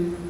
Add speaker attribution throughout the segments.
Speaker 1: to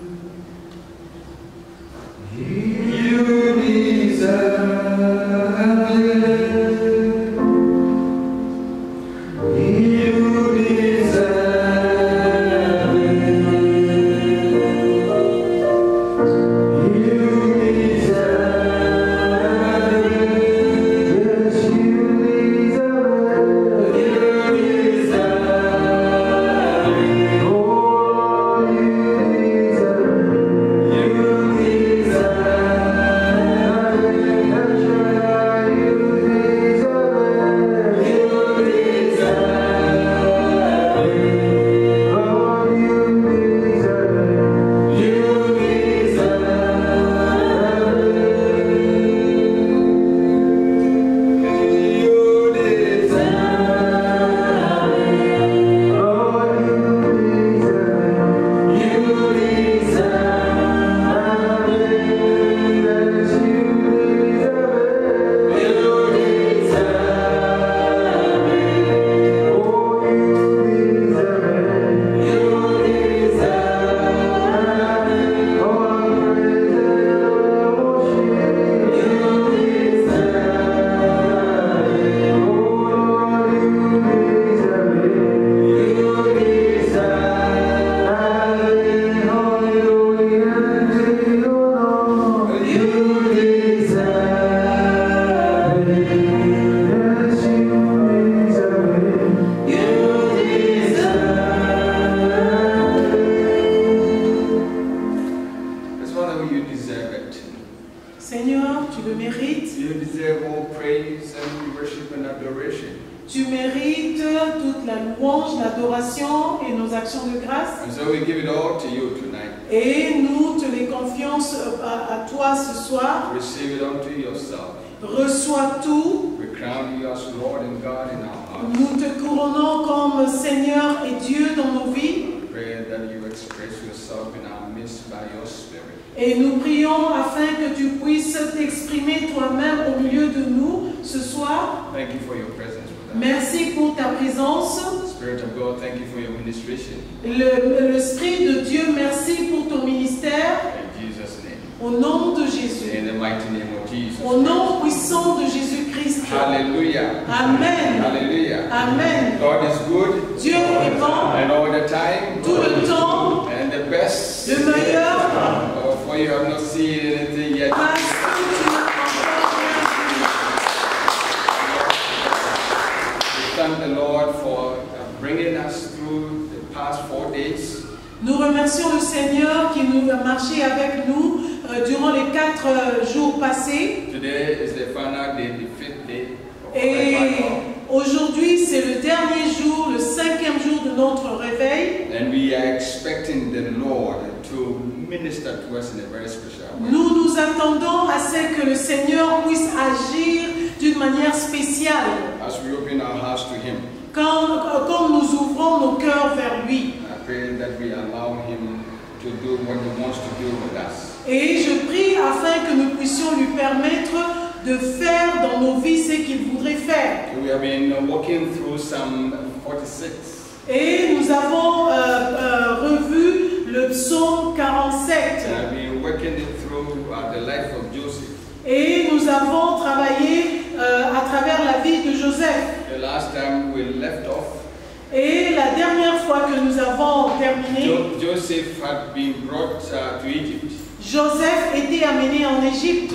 Speaker 1: God, thank you for your ministration.
Speaker 2: Le, l'esprit de Dieu, merci pour ton ministère.
Speaker 1: In Jesus name.
Speaker 2: Au nom de Jésus.
Speaker 1: In the mighty name of Jesus.
Speaker 2: Au nom puissant de Jésus-Christ.
Speaker 1: Hallelujah.
Speaker 2: Amen.
Speaker 1: Hallelujah.
Speaker 2: Amen.
Speaker 1: God is good.
Speaker 2: Dieu est bon.
Speaker 1: And all the time.
Speaker 2: Tout le temps.
Speaker 1: And the best.
Speaker 2: Le meilleur.
Speaker 1: Oh, for you have not seen anything yet. thank the Lord for
Speaker 2: nous remercions le Seigneur qui nous a marché avec nous euh, durant les quatre euh, jours passés. Et aujourd'hui, c'est le dernier jour, le cinquième jour de notre réveil. Nous nous attendons à ce que le Seigneur puisse agir d'une manière spéciale. Quand, nous ouvrons nos cœurs vers lui. Et je prie afin que nous puissions lui permettre de faire dans nos vies ce qu'il voudrait faire. Et nous avons euh, euh, revu le psaume 47. Et nous avons travaillé euh, à travers la vie de Joseph.
Speaker 3: The last time we left off,
Speaker 2: Et la dernière fois que nous avons terminé,
Speaker 3: Jo- Joseph had been brought uh, to Egypt
Speaker 2: Joseph était amené en Égypte.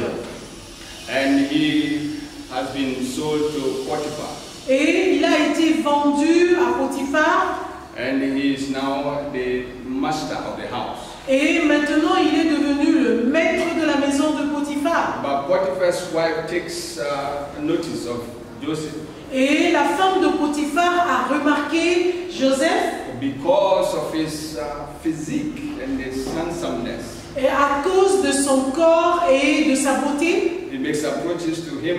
Speaker 3: and he has been sold to Potiphar.
Speaker 2: Et il a été vendu à Potiphar.
Speaker 3: And he is now the master of the house.
Speaker 2: Et maintenant, il est devenu le maître de la maison de Potiphar.
Speaker 3: But Potiphar's wife takes uh, notice of Joseph
Speaker 2: Et la femme de Potiphar a remarqué Joseph.
Speaker 3: because of his uh, physique and his handsomeness.
Speaker 2: Et à cause de son corps et de sa beauté,
Speaker 3: He makes approaches to him,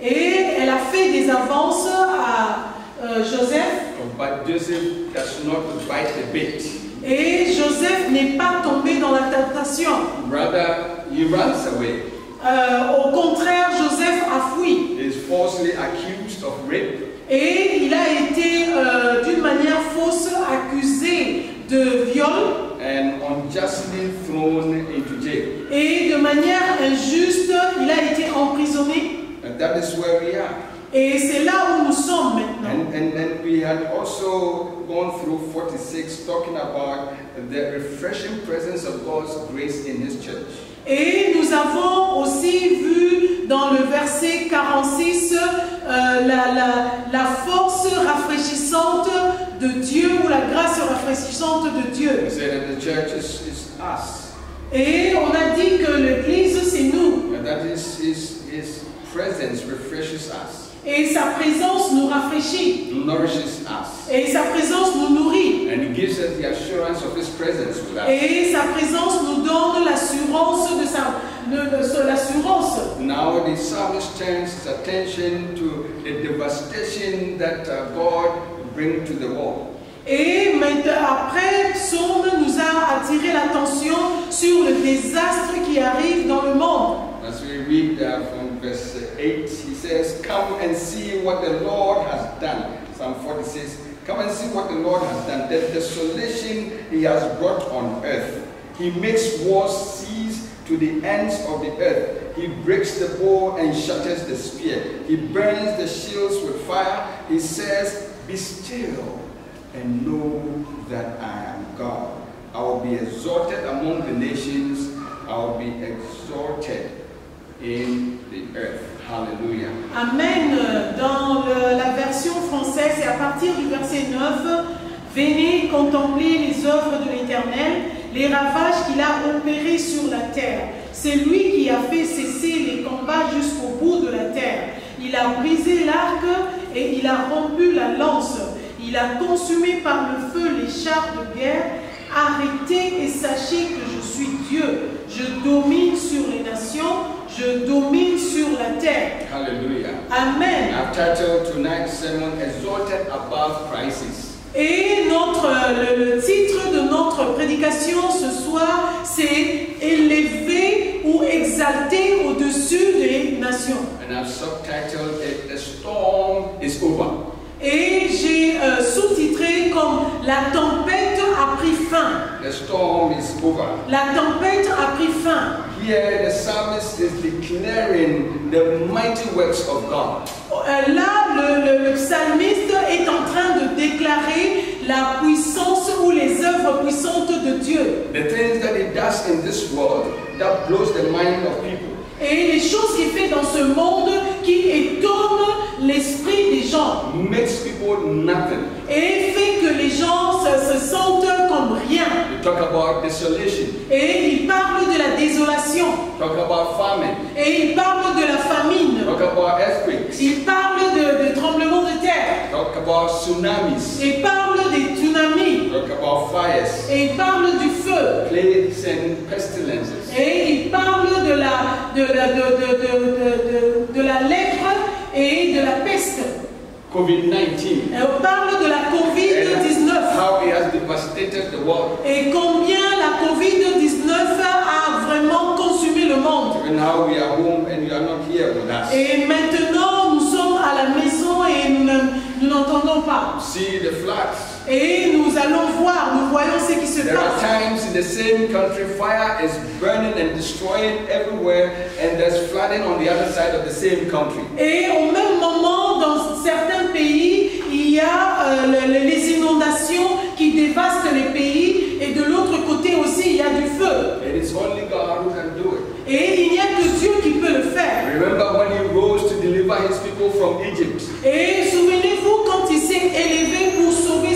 Speaker 2: et elle a fait des avances à euh, Joseph.
Speaker 3: but Joseph does not bite the bait.
Speaker 2: Et Joseph n'est pas tombé dans la tentation.
Speaker 3: Rather, he runs away.
Speaker 2: Euh, au contraire, Joseph a fui.
Speaker 3: He is falsely accused of rape.
Speaker 2: Et il a été euh, d'une manière fausse accusé de viol.
Speaker 3: and unjustly thrown into jail.
Speaker 2: Et de manière injuste, il a été emprisonné.
Speaker 3: And that is where we are.
Speaker 2: Et c'est là où nous sommes maintenant.
Speaker 3: And, and, and we had also gone through 46 talking about the refreshing presence of God's grace in His church.
Speaker 2: Et nous avons aussi vu dans le verset 46 euh, la, la- la force rafraîchissante de Dieu ou la grâce rafraîchissante de Dieu. Et on a dit que l'Église, c'est nous.
Speaker 3: And that is His, His presence refreshes us,
Speaker 2: Et sa présence nous rafraîchit.
Speaker 3: nourishes us.
Speaker 2: Et sa présence nous nourrit.
Speaker 3: And He gives us the assurance of His presence with us.
Speaker 2: Et sa présence nous donne l'assurance de sa l'assurance.
Speaker 3: Now the psalmist turns his attention to the devastation that uh, God brings to the world.
Speaker 2: Et maintenant, après, Psaume nous a attiré l'attention sur le désastre qui arrive dans le monde.
Speaker 3: As we read uh, verse 8, he says, Come and see what the Lord has done. Psalm 46. Come and see what the Lord has done. The desolation he has brought on earth. He makes wars cease to the ends of the earth. He breaks the bow and shatters the spear. He burns the shields with fire. He says, Be still and know that I am God. I will be exalted among the nations. I will be exalted
Speaker 2: Amen. Dans la version française, c'est à partir du verset 9, Venez contempler les œuvres de l'Éternel, les ravages qu'il a opérés sur la terre. C'est lui qui a fait cesser les combats jusqu'au bout de la terre. Il a brisé l'arc et il a rompu la lance. Il a consumé par le feu les chars de guerre. Arrêtez et sachez que je suis Dieu. Je domine sur les nations, je domine sur la terre.
Speaker 3: Hallelujah.
Speaker 2: Amen.
Speaker 3: I've titled tonight's sermon Exalted Above Crisis.
Speaker 2: Et notre, le, le titre de notre prédication ce soir, c'est Élevé ou exalté au-dessus des nations.
Speaker 3: And I've subtitled it The Storm is Over.
Speaker 2: Et j'ai euh, sous-titré comme La tempête a pris fin.
Speaker 3: The storm is over.
Speaker 2: La tempête a pris fin.
Speaker 3: Here, the psalmist is declaring the mighty works of God.
Speaker 2: Euh, Là, le, le- le psalmiste est en train de déclarer la puissance ou les œuvres puissantes de Dieu.
Speaker 3: The things that he does in this world that blows the mind of people.
Speaker 2: Et les choses qu'il fait dans ce monde qui étonnent l'esprit des gens
Speaker 3: makes people nothing.
Speaker 2: Et fait que les gens se, se sentent comme rien.
Speaker 3: You talk about desolation,
Speaker 2: Et il parle de la désolation.
Speaker 3: talk about famine,
Speaker 2: Et il parle de la famine.
Speaker 3: talk about earthquakes,
Speaker 2: Il parle de, de tremblements de terre.
Speaker 3: talk about tsunamis,
Speaker 2: Il parle des tsunamis.
Speaker 3: talk about fires,
Speaker 2: Et il parle du feu.
Speaker 3: plagues and pestilences.
Speaker 2: Et il parle de la, de la, de, de- de- de- de- de la lèpre et de la peste.
Speaker 3: COVID-19
Speaker 2: Et on parle de la Covid-19
Speaker 3: and how it has devastated the world,
Speaker 2: et combien la Covid-19 a vraiment consumé le monde.
Speaker 3: and how we are home and you are not here with us.
Speaker 2: Et maintenant, nous sommes à la maison et nous ne- nous n'entendons pas.
Speaker 3: See the floods.
Speaker 2: Et nous allons voir, nous voyons ce qui se
Speaker 3: There are
Speaker 2: passe.
Speaker 3: times in the same country fire is burning and destroying everywhere, and there's flooding on the other side of the same country.
Speaker 2: Et au même moment, dans certains pays, il y a euh, le- le- les inondations qui dévastent les pays. Et de l'autre côté aussi, il y a du feu.
Speaker 3: It is only God who can do it.
Speaker 2: Et il n'y a que Dieu qui peut le faire.
Speaker 3: Remember when he rose to deliver his people from Egypt?
Speaker 2: Et souvenez-vous quand il s'est élevé pour sauver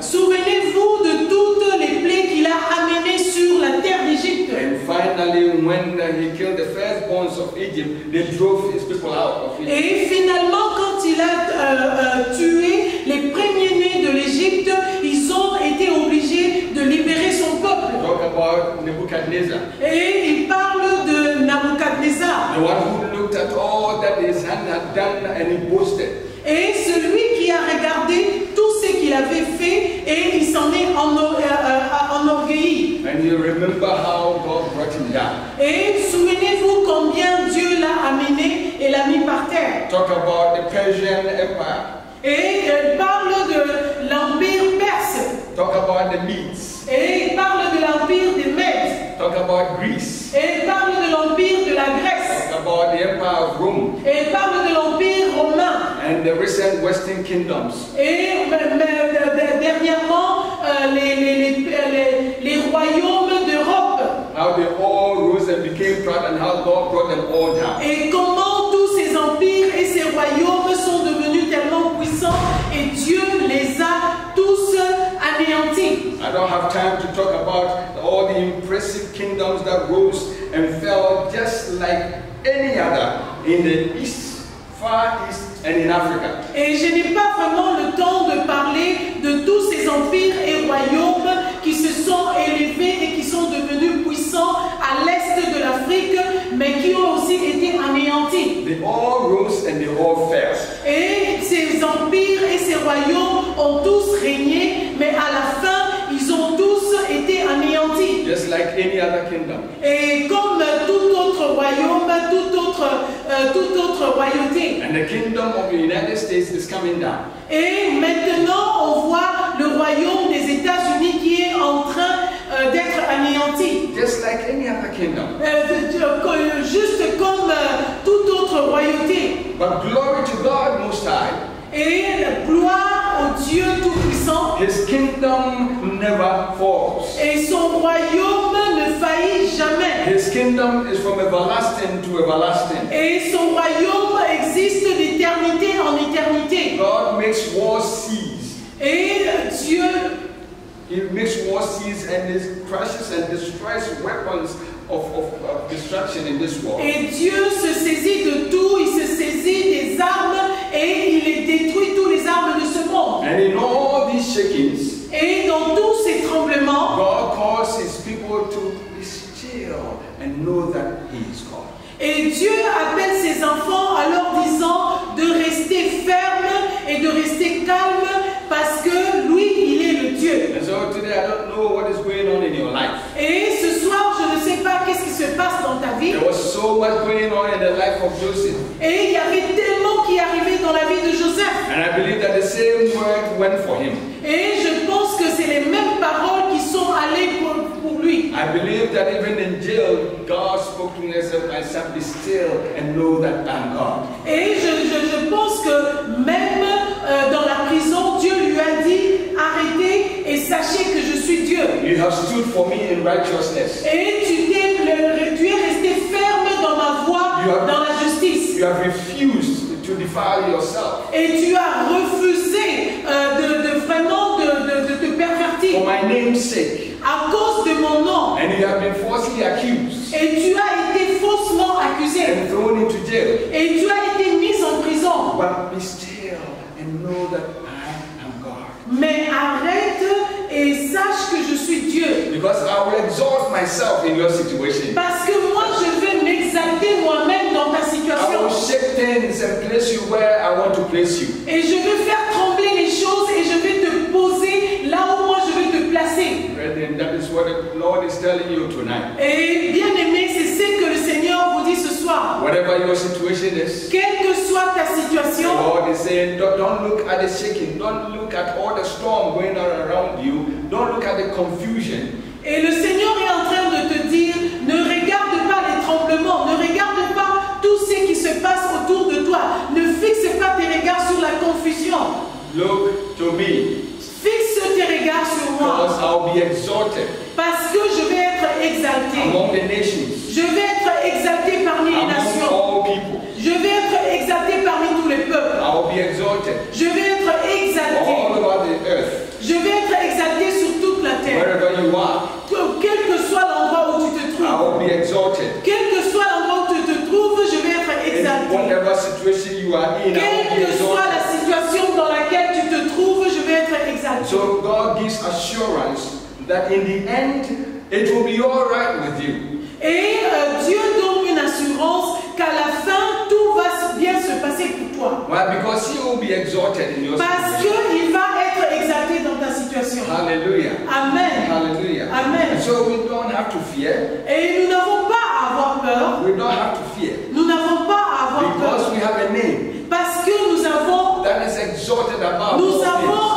Speaker 2: Souvenez-vous de toutes les plaies qu'il a amenées sur la terre d'Égypte.
Speaker 3: And finally, when he killed the firstborns of Egypt, they drove his people out of Egypt.
Speaker 2: Et finalement, quand il a euh, euh, tué les premiers-nés de l'Égypte, ils ont été obligés de libérer son peuple.
Speaker 3: Talk about Nebuchadnezzar,
Speaker 2: Et il parle de Nabucodonosor.
Speaker 3: the one who looked at all that his hand had done and he boasted.
Speaker 2: Et celui qui a regardé tout ce qu'il avait fait et il s'en est euh, euh, enorgueilli.
Speaker 3: And you remember how God brought him down.
Speaker 2: Et souvenez-vous combien Dieu l'a amené et l'a mis par terre.
Speaker 3: Talk about the Persian Empire.
Speaker 2: Et il parle de l'empire perse.
Speaker 3: Talk about the Medes.
Speaker 2: Et il parle de l'empire des Mèdes.
Speaker 3: Talk about Greece.
Speaker 2: Et il parle de l'empire de la Grèce.
Speaker 3: Talk about the Empire of Rome
Speaker 2: Et il parle de l'empire romain.
Speaker 3: And the recent Western kingdoms.
Speaker 2: Et mais- mais, euh, dernièrement, euh, les, les- les- euh, les- les royaumes d'Europe.
Speaker 3: How they all rose and became proud and how God brought them all down.
Speaker 2: Et comment tous ces empires et ces royaumes sont devenus tellement puissants et Dieu les a tous anéantis.
Speaker 3: I don't have time to talk about all the impressive kingdoms that rose and fell just like any other in the east, far east, and in Africa.
Speaker 2: Et je n'ai pas vraiment le temps de parler de tous ces empires et royaumes qui se sont élevés et qui sont devenus puissants à l'est de l'Afrique, mais qui ont aussi été anéantis.
Speaker 3: They all rose and they all fell.
Speaker 2: Et ces empires et ces royaumes ont tous régné, mais à la fin,
Speaker 3: Just like any other kingdom.
Speaker 2: Et comme tout autre royaume, toute autre, euh, toute autre royauté.
Speaker 3: And the kingdom of the United States is coming down.
Speaker 2: Et maintenant, on voit le royaume des États-Unis qui est en train euh, d'être anéanti.
Speaker 3: Just like any other kingdom.
Speaker 2: Euh, juste comme euh, toute autre royauté.
Speaker 3: But glory to God Most High.
Speaker 2: Et gloire au Dieu Tout-Puissant.
Speaker 3: His kingdom never falls.
Speaker 2: Et son royaume ne faillit jamais.
Speaker 3: His kingdom is from everlasting to everlasting.
Speaker 2: Et son royaume existe d'éternité en éternité.
Speaker 3: God makes war cease.
Speaker 2: Et Dieu,
Speaker 3: He makes war cease and crushes and destroys weapons of, destruction in this world.
Speaker 2: et Dieu se saisit de tout, il se saisit des armes et il les détruit tous les armes de ce monde.
Speaker 3: And in all these shakings,
Speaker 2: Et dans tous ces tremblements,
Speaker 3: God calls his people to be still and know that he is God.
Speaker 2: et Dieu appelle ses enfants en se passe dans ta vie.
Speaker 3: There was so much going on in the life of Joseph.
Speaker 2: Et il y avait tellement qui arrivait dans la vie de Joseph.
Speaker 3: And I believe that the same word went for him.
Speaker 2: Et je pense que c'est les mêmes paroles qui sont allées pour, pour lui.
Speaker 3: I believe that even in jail, God spoke to himself and said, Be still and know that I'm God.
Speaker 2: Et je, je- je pense que même euh, dans la prison, Dieu lui a dit arrêtez et sachez que je suis Dieu.
Speaker 3: You have stood for me in righteousness.
Speaker 2: Et tu,
Speaker 3: have-
Speaker 2: dans la justice.
Speaker 3: You have refused to defile yourself.
Speaker 2: Et tu as refusé euh, de, de vraiment de, de- de te
Speaker 3: For
Speaker 2: pervertir
Speaker 3: my name's sake.
Speaker 2: à cause de mon nom.
Speaker 3: And you have been falsely accused
Speaker 2: Et tu as été faussement accusé.
Speaker 3: and thrown into jail.
Speaker 2: Et tu as été mis en prison.
Speaker 3: But be still and know that I am God.
Speaker 2: Mais arrête et sache que je suis Dieu.
Speaker 3: Because I will exalt myself in your situation.
Speaker 2: Parce que moi, je vais m'exalter moi-même dans ta
Speaker 3: I
Speaker 2: situation.
Speaker 3: shake things and place you where I want to place you.
Speaker 2: Et je vais faire trembler les choses et je vais te poser là où moi je vais te placer.
Speaker 3: Brethren, that is what the Lord is telling you tonight.
Speaker 2: Et bien aimé, c'est ce que le Seigneur vous dit ce soir.
Speaker 3: Whatever your situation is,
Speaker 2: Quelle que soit ta
Speaker 3: the
Speaker 2: situation,
Speaker 3: Lord is saying, don't, don't look at the shaking, don't look at all the storm going on around you, don't look at the confusion.
Speaker 2: et le Seigneur est en train
Speaker 3: Look to me,
Speaker 2: fixe tes regards sur moi,
Speaker 3: because I'll be exalted
Speaker 2: parce que je vais être exalté.
Speaker 3: among the nations,
Speaker 2: Je vais être exalté parmi les
Speaker 3: among
Speaker 2: nations.
Speaker 3: all people.
Speaker 2: Je vais être exalté parmi tous les peuples.
Speaker 3: I'll be exalted
Speaker 2: Je vais être
Speaker 3: all
Speaker 2: exalté.
Speaker 3: over the earth,
Speaker 2: Je vais être exalté sur toute la terre.
Speaker 3: wherever you are.
Speaker 2: Que- Quel que soit l'endroit où tu te
Speaker 3: I
Speaker 2: trouves.
Speaker 3: will be exalted.
Speaker 2: Quel que soit l'endroit où tu te trouves, je vais être
Speaker 3: In
Speaker 2: exalté.
Speaker 3: whatever situation you are in, I will
Speaker 2: Quelle
Speaker 3: be
Speaker 2: que soit
Speaker 3: exalted.
Speaker 2: la situation dans laquelle tu te trouves, je vais être exalté.
Speaker 3: So Assurance that in the end it will be all right with you.
Speaker 2: Et euh, Dieu donne une assurance qu'à la fin, tout va bien se passer pour toi.
Speaker 3: Why? Because He will be exalted in your
Speaker 2: Parce
Speaker 3: situation.
Speaker 2: qu'il va être exalté dans ta situation.
Speaker 3: Hallelujah.
Speaker 2: Amen.
Speaker 3: Hallelujah.
Speaker 2: Amen.
Speaker 3: And so we don't have to fear.
Speaker 2: Et nous n'avons pas à avoir peur.
Speaker 3: We don't have to fear
Speaker 2: Nous n'avons pas à avoir
Speaker 3: because
Speaker 2: peur.
Speaker 3: we have a name
Speaker 2: Parce que nous avons,
Speaker 3: that is exalted above
Speaker 2: nous avons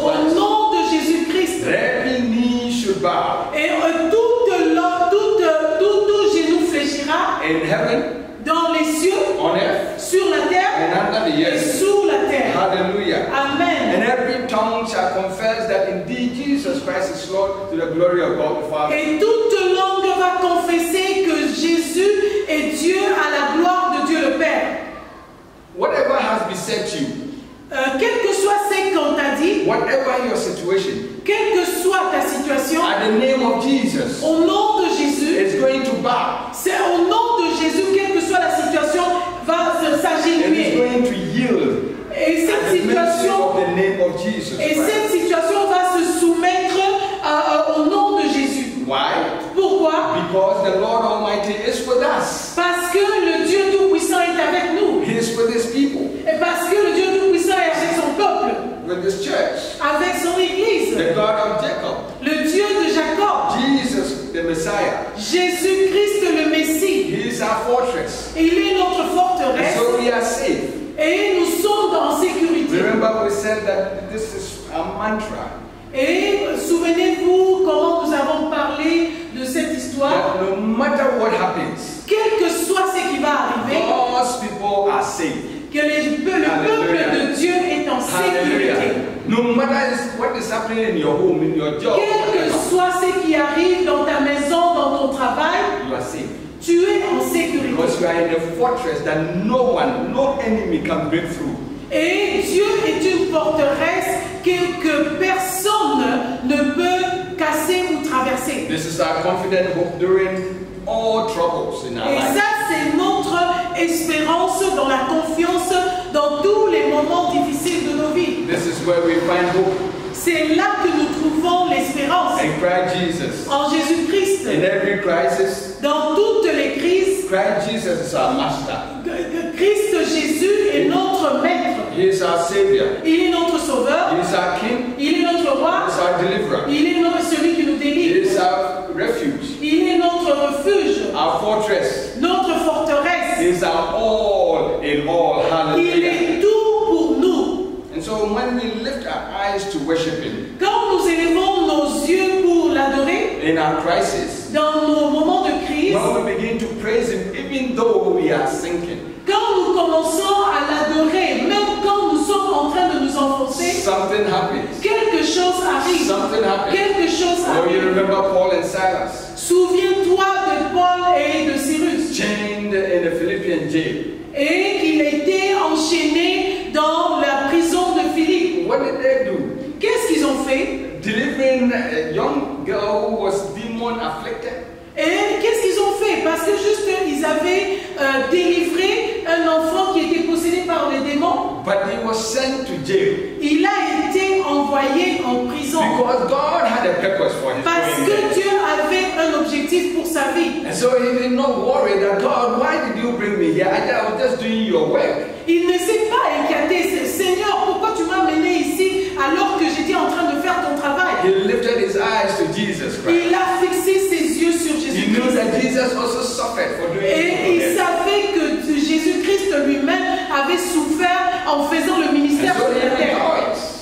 Speaker 2: Au nom de Jésus-Christ.
Speaker 3: every knee should bow
Speaker 2: Et euh, toute langue, toute, tout, tout genou fléchira
Speaker 3: in heaven,
Speaker 2: dans les cieux,
Speaker 3: on earth,
Speaker 2: sur la terre
Speaker 3: and under the
Speaker 2: et sous la terre.
Speaker 3: Hallelujah.
Speaker 2: Amen.
Speaker 3: And every tongue shall confess that indeed Jesus Christ is Lord to the glory of God the Father.
Speaker 2: Et toute langue va confesser que Jésus est Dieu à la gloire de Dieu le Père.
Speaker 3: Whatever has beset you,
Speaker 2: Euh, quel que soit ce qu'on t'a dit,
Speaker 3: whatever your situation,
Speaker 2: quelle que soit ta situation,
Speaker 3: at the name of Jesus,
Speaker 2: au nom de Jésus,
Speaker 3: it's going to bow.
Speaker 2: c'est au nom de Jésus, quelle que soit la situation, va s'agenouiller.
Speaker 3: going to yield
Speaker 2: Et cette situation,
Speaker 3: of the name of Jesus
Speaker 2: et
Speaker 3: Christ.
Speaker 2: cette situation va se soumettre à- au nom de Jésus.
Speaker 3: Why?
Speaker 2: Pourquoi?
Speaker 3: Because the Lord Almighty is with us.
Speaker 2: Parce que le Dieu Tout-Puissant est avec nous.
Speaker 3: He is with his people,
Speaker 2: Et parce que le Dieu Tout-Puissant est avec son peuple,
Speaker 3: with his church,
Speaker 2: avec son Église,
Speaker 3: the God of Jacob,
Speaker 2: le Dieu de Jacob,
Speaker 3: Jesus the Messiah.
Speaker 2: Jésus-Christ le Messie.
Speaker 3: He is our fortress.
Speaker 2: Il est notre
Speaker 3: And
Speaker 2: forteresse
Speaker 3: so we are safe.
Speaker 2: et nous sommes en sécurité.
Speaker 3: Remember, we said that this is a mantra.
Speaker 2: Et souvenez-vous comment nous avons parlé de cette histoire.
Speaker 3: That no matter what happens,
Speaker 2: Quel que soit ce qui va arriver,
Speaker 3: God's people are safe.
Speaker 2: Que les- le peuple de Dieu est en sécurité.
Speaker 3: No matter what is happening in your home, in your job,
Speaker 2: Quel que soit ce qui arrive dans ta maison, dans ton travail,
Speaker 3: you are safe.
Speaker 2: tu es en sécurité.
Speaker 3: Because you are in a fortress that no one, no enemy can break through.
Speaker 2: Et Dieu est une forteresse que, que personne ne peut casser ou traverser.
Speaker 3: This is our confident hope during all troubles in our
Speaker 2: Et
Speaker 3: life.
Speaker 2: ça, c'est notre espérance dans la confiance dans tous les moments difficiles de nos vies.
Speaker 3: This is where we find hope
Speaker 2: C'est là que nous trouvons l'espérance.
Speaker 3: in Christ Jesus.
Speaker 2: En Jésus-Christ,
Speaker 3: In every crisis,
Speaker 2: dans toutes les crises,
Speaker 3: Christ Jesus is our master.
Speaker 2: Christ Jésus est notre maître.
Speaker 3: He is our savior.
Speaker 2: Il est notre sauveur,
Speaker 3: He is our king.
Speaker 2: il est notre
Speaker 3: He
Speaker 2: roi,
Speaker 3: is our deliverer.
Speaker 2: il est notre, celui qui nous
Speaker 3: He
Speaker 2: délivre,
Speaker 3: is our refuge,
Speaker 2: il est notre
Speaker 3: our fortress.
Speaker 2: notre forteresse.
Speaker 3: He is our all in all.
Speaker 2: Il est tout pour nous.
Speaker 3: And so when we lift our eyes to worship Him
Speaker 2: Quand nous élevons nos yeux pour l'adorer,
Speaker 3: in our crisis,
Speaker 2: dans nos moments de crise,
Speaker 3: when we begin to praise Him, even though we are sinking,
Speaker 2: quand nous commençons à l'adorer, même quand nous sommes en train de nous enfoncer,
Speaker 3: something happens.
Speaker 2: quelque chose arrive.
Speaker 3: Something happens.
Speaker 2: Quelque chose
Speaker 3: Oh, you
Speaker 2: arrive.
Speaker 3: remember Paul and Silas
Speaker 2: Souviens-toi et de Cyrus.
Speaker 3: chained in the Philippian jail.
Speaker 2: Et qu'il a été enchaîné dans la prison de Philippe.
Speaker 3: What did they do?
Speaker 2: Qu'est-ce qu'ils ont fait?
Speaker 3: Delivering a young girl who was demon afflicted.
Speaker 2: Et qu'est-ce qu'ils ont fait Parce que juste ils avaient euh, délivré un enfant qui était possédé par les démons.
Speaker 3: But he was sent to jail
Speaker 2: Il a été envoyé en prison.
Speaker 3: because God had a purpose for his
Speaker 2: Parce que. Dieu avait un objectif pour sa vie.
Speaker 3: And so he did not worry that God, why did you bring me here? I, I was just doing your work.
Speaker 2: Il ne s'est pas inquiété. Seigneur, pourquoi
Speaker 3: Jesus also suffered for doing
Speaker 2: Et il
Speaker 3: it.
Speaker 2: savait que Jésus-Christ lui-même avait souffert en faisant le ministère sur la terre.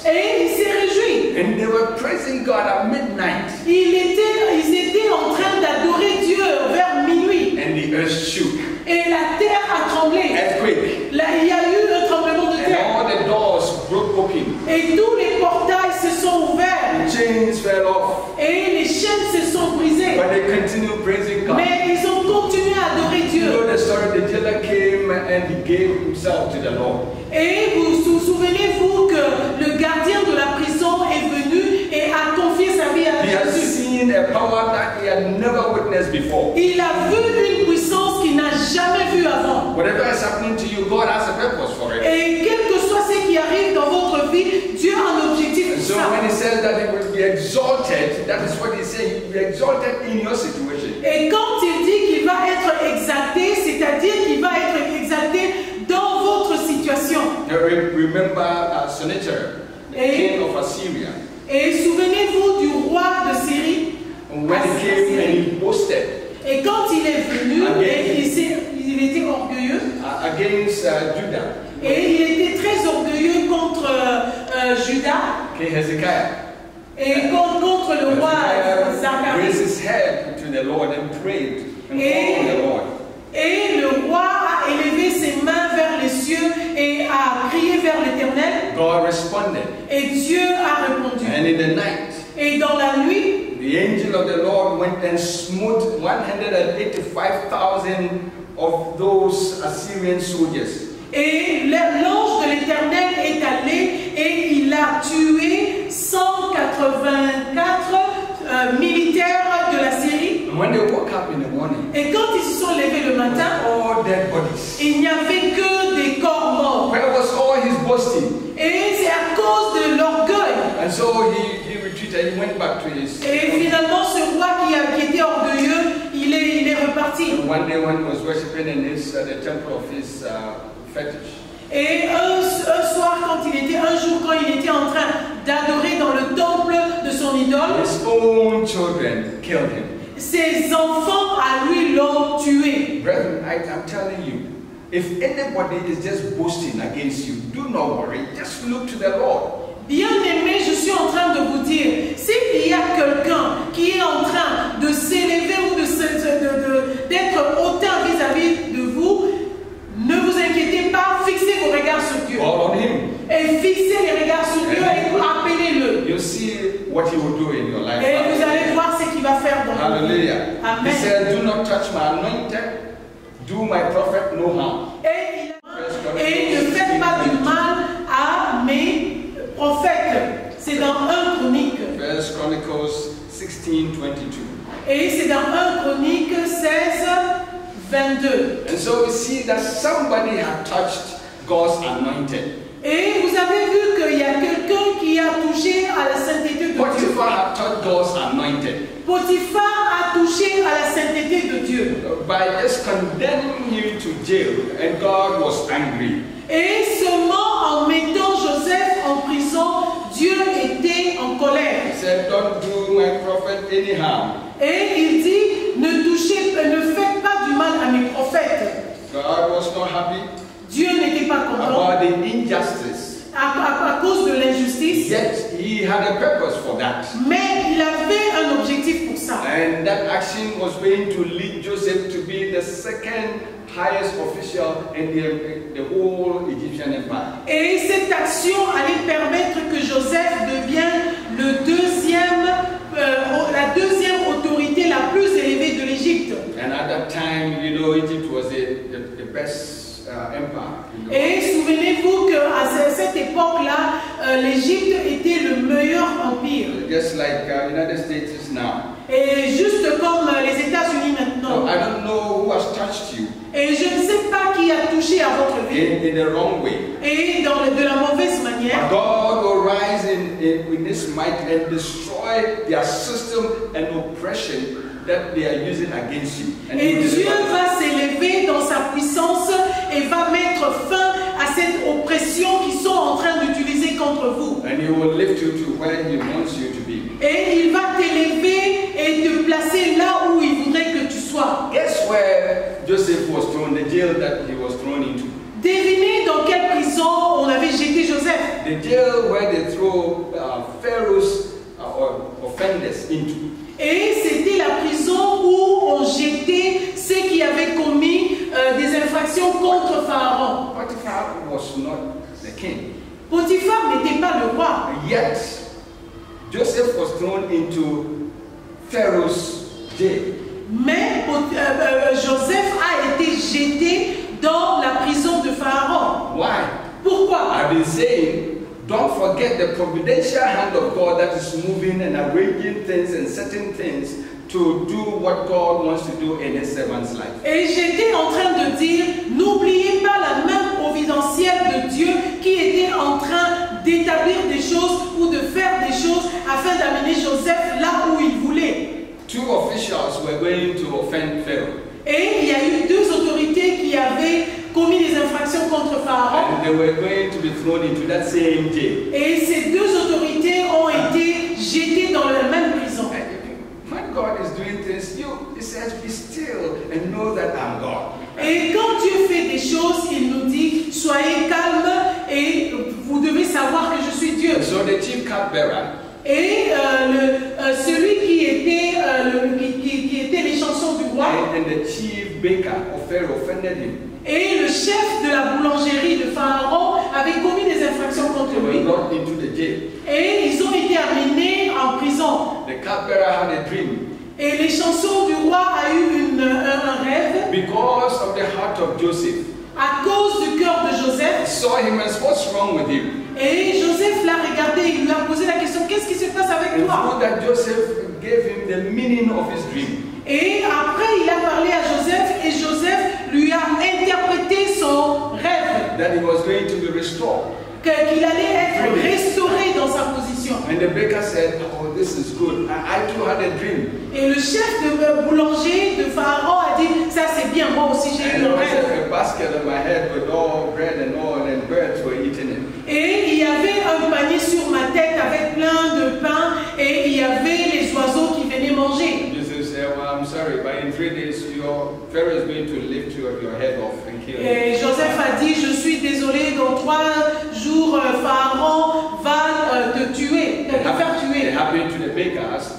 Speaker 2: Et il s'est réjoui.
Speaker 3: And they were praising God at midnight.
Speaker 2: Ils étaient en train d'adorer Dieu vers minuit.
Speaker 3: And the earth shook.
Speaker 2: Et la terre a tremblé.
Speaker 3: Earthquake.
Speaker 2: Là, il y a eu un tremblement de
Speaker 3: And
Speaker 2: terre.
Speaker 3: all the doors broke open.
Speaker 2: Et tous les portails se sont ouverts.
Speaker 3: The chains fell off.
Speaker 2: Et les chaînes se sont brisées.
Speaker 3: But they continued praising God.
Speaker 2: Mais ils ont continué à adorer
Speaker 3: You know
Speaker 2: Dieu.
Speaker 3: the story, the jailer came and he gave himself to the Lord.
Speaker 2: Et vous vous souvenez-vous que le gardien de la prison est venu et a confié sa vie à
Speaker 3: He has
Speaker 2: Jésus.
Speaker 3: seen a power that he had never witnessed before.
Speaker 2: Il a vu une puissance qu'il n'a jamais vue avant.
Speaker 3: Whatever is happening to you, God has a purpose for it.
Speaker 2: Et quel que soit ce qui arrive dans votre vie, Dieu a un objectif
Speaker 3: And
Speaker 2: pour
Speaker 3: so
Speaker 2: ça.
Speaker 3: when he says that he will be exalted, that is what he's saying. He will be exalted in your situation.
Speaker 2: Et quand il dit qu'il va être exalté, c'est-à-dire qu'il va être exalté dans votre situation.
Speaker 3: Now, remember uh, Sennacherib, the
Speaker 2: Eh?
Speaker 3: king of Assyria.
Speaker 2: Et souvenez-vous du roi de Syrie.
Speaker 3: And when he came and he boasted
Speaker 2: Et quand il est venu, et il, était orgueilleux.
Speaker 3: against uh, Judah,
Speaker 2: Et il était très orgueilleux contre euh, euh, Judas
Speaker 3: King Hezekiah.
Speaker 2: Et contre, contre le roi Zacharie.
Speaker 3: raised his head to the Lord and prayed and the Lord.
Speaker 2: Et le roi a élevé ses mains vers les cieux et a crié vers l'éternel.
Speaker 3: God responded.
Speaker 2: Et Dieu a répondu.
Speaker 3: And in the night,
Speaker 2: Et dans la nuit,
Speaker 3: the angel of the Lord went and smote 185,000 of those Assyrian soldiers.
Speaker 2: Et l'ange de l'éternel est allé et il a tué 184 euh, militaires de la Syrie.
Speaker 3: And when they woke up in the morning,
Speaker 2: Et quand ils se sont levés le matin, il n'y avait que des corps morts.
Speaker 3: Where was all his boasting?
Speaker 2: Et c'est à cause de l'orgueil.
Speaker 3: And so he, he retreated, he went back to his.
Speaker 2: Et finalement, ce roi qui, a- qui était orgueilleux, il est, il est reparti. Et un, un soir, quand il était, un jour, quand il était en train d'adorer dans le temple de son idole,
Speaker 3: his own children killed him.
Speaker 2: ses enfants à lui l'ont tué.
Speaker 3: Brethren, I, I'm telling you, if anybody is just boasting against you, do not worry. Just look to the Lord.
Speaker 2: Bien-aimé, je suis en train de vous dire, s'il y a quelqu'un qui est en train de s'élever ou de se- de- de- d'être hautain vis-à-vis de ne vous inquiétez pas, fixez vos regards sur Dieu.
Speaker 3: On him.
Speaker 2: Et fixez les regards sur Dieu et appelez-le.
Speaker 3: You'll see what he will do in your life.
Speaker 2: Et vous allez voir ce qu'il va faire dans votre vie.
Speaker 3: Hallelujah. He
Speaker 2: Amen.
Speaker 3: said, Do not touch my anointed, do my prophet no harm.
Speaker 2: Et, il- et ne faites pas du mal à mes prophètes. C'est dans 1 Chronique.
Speaker 3: First Chronicles 16 22.
Speaker 2: Et c'est dans 1 Chronique 16, 22.
Speaker 3: And so we see that somebody had touched God's anointed.
Speaker 2: Et vous avez vu qu'il y a quelqu'un qui a touché à la sainteté de Dieu.
Speaker 3: Potiphar had touched God's anointed
Speaker 2: Potiphar a touché à la sainteté de Dieu.
Speaker 3: by just condemning him to jail, and God was angry.
Speaker 2: Et seulement en mettant Joseph en prison, Dieu était en colère.
Speaker 3: He said, Don't do my prophet any harm.
Speaker 2: Et il dit, ne touchez, ne prophètes.
Speaker 3: God was not happy
Speaker 2: Dieu n'était pas content
Speaker 3: about the injustice.
Speaker 2: à, à- à cause de l'injustice,
Speaker 3: Yet he had a purpose for that.
Speaker 2: mais il avait un objectif pour ça.
Speaker 3: And that action was going to lead Joseph to be the second highest official in the, the whole Egyptian empire.
Speaker 2: Et cette action allait permettre que Joseph devienne le deuxième, euh, la deuxième
Speaker 3: that time, you know, Egypt was the, the, the best uh, empire. the world.
Speaker 2: Et souvenez-vous qu'à ce- cette époque-là, euh, l'Égypte était le meilleur empire.
Speaker 3: Just like uh, United States is now.
Speaker 2: Et juste comme euh, les États-Unis
Speaker 3: So
Speaker 2: maintenant.
Speaker 3: I don't know who has touched you
Speaker 2: Et je ne sais pas qui a touché à votre vie.
Speaker 3: in, in the wrong way.
Speaker 2: Et dans le- de la mauvaise manière.
Speaker 3: God will rise in, in, in His might and destroy their system and oppression that they are using against you. And
Speaker 2: Et Dieu va s'élever dans sa puissance et va mettre fin à cette oppression qu'ils sont en train d'utiliser contre vous.
Speaker 3: And he will lift you to where he wants you to be.
Speaker 2: Et il va t'élever et te placer là où il voudrait que tu sois.
Speaker 3: Guess where Joseph was thrown, the jail that he was thrown into?
Speaker 2: Devinez dans quelle prison on avait jeté Joseph.
Speaker 3: The jail where they throw uh, Pharaoh's uh, offenders into.
Speaker 2: Et c'était la prison où on jetait ceux qui avaient commis euh, des infractions contre Pharaon.
Speaker 3: Potiphar was not the king.
Speaker 2: Potiphar n'était pas le roi.
Speaker 3: Yet, Joseph was thrown into Pharaoh's jail.
Speaker 2: Mais euh, euh, Joseph a été jeté dans la prison de Pharaon.
Speaker 3: Why?
Speaker 2: Pourquoi?
Speaker 3: I've been saying, don't forget the providential hand of God that is moving and arranging things and setting things to do what God wants to do in His servant's life.
Speaker 2: Et j'étais en train de dire, n'oubliez pas la main providentielle de Dieu qui était en train d'établir des choses ou de faire des choses afin d'amener Joseph là où il voulait.
Speaker 3: Two officials were going to offend Pharaoh,
Speaker 2: Et il y a eu deux autorités qui avaient commis des infractions contre Pharaon.
Speaker 3: and they were going to be thrown into that same jail.
Speaker 2: Et ces deux autorités ont été jetées dans la même prison.
Speaker 3: And when God is doing things, you He says, be still and know that I'm God.
Speaker 2: Et quand Dieu fait des choses, il nous dit, soyez calmes et vous devez savoir que je suis Dieu.
Speaker 3: So the chief cupbearer
Speaker 2: Et euh, le- euh, celui qui était, euh, le- qui, qui- qui était les chansons du roi
Speaker 3: and, and the chief baker of Pharaoh offended him.
Speaker 2: Et le chef de la boulangerie de Pharaon avaient commis des infractions contre lui. Et ils ont été amenés en prison.
Speaker 3: The had a dream.
Speaker 2: Et les chansons du roi a eu une- un, rêve
Speaker 3: Because of the heart of Joseph,
Speaker 2: à cause du cœur de Joseph.
Speaker 3: saw him as what's wrong with you?
Speaker 2: Et Joseph l'a regardé, il lui a posé la question, qu'est-ce qui se passe avec
Speaker 3: And
Speaker 2: toi?
Speaker 3: through that Joseph gave him the meaning of his dream.
Speaker 2: Et après, il a parlé à Joseph et Joseph lui a interprété son rêve,
Speaker 3: That he was going to be restored.
Speaker 2: qu'il allait être restauré dans sa position.
Speaker 3: And the baker said, Oh, this is good. I, I too had a dream.
Speaker 2: Et le chef de euh, boulanger de Pharaon a dit, ça c'est bien, moi aussi j'ai eu un rêve.
Speaker 3: a basket on my head with all bread and all, and birds were eating it.
Speaker 2: Et il y avait un panier sur ma tête avec plein de pain et il y avait
Speaker 3: But in three days, your Pharaoh is going to lift your, your head off and kill you.
Speaker 2: Et Joseph a dit, je suis désolé, dans trois jours, euh, Pharaon va euh, te tuer, te faire
Speaker 3: happened, it
Speaker 2: tuer.
Speaker 3: happened to the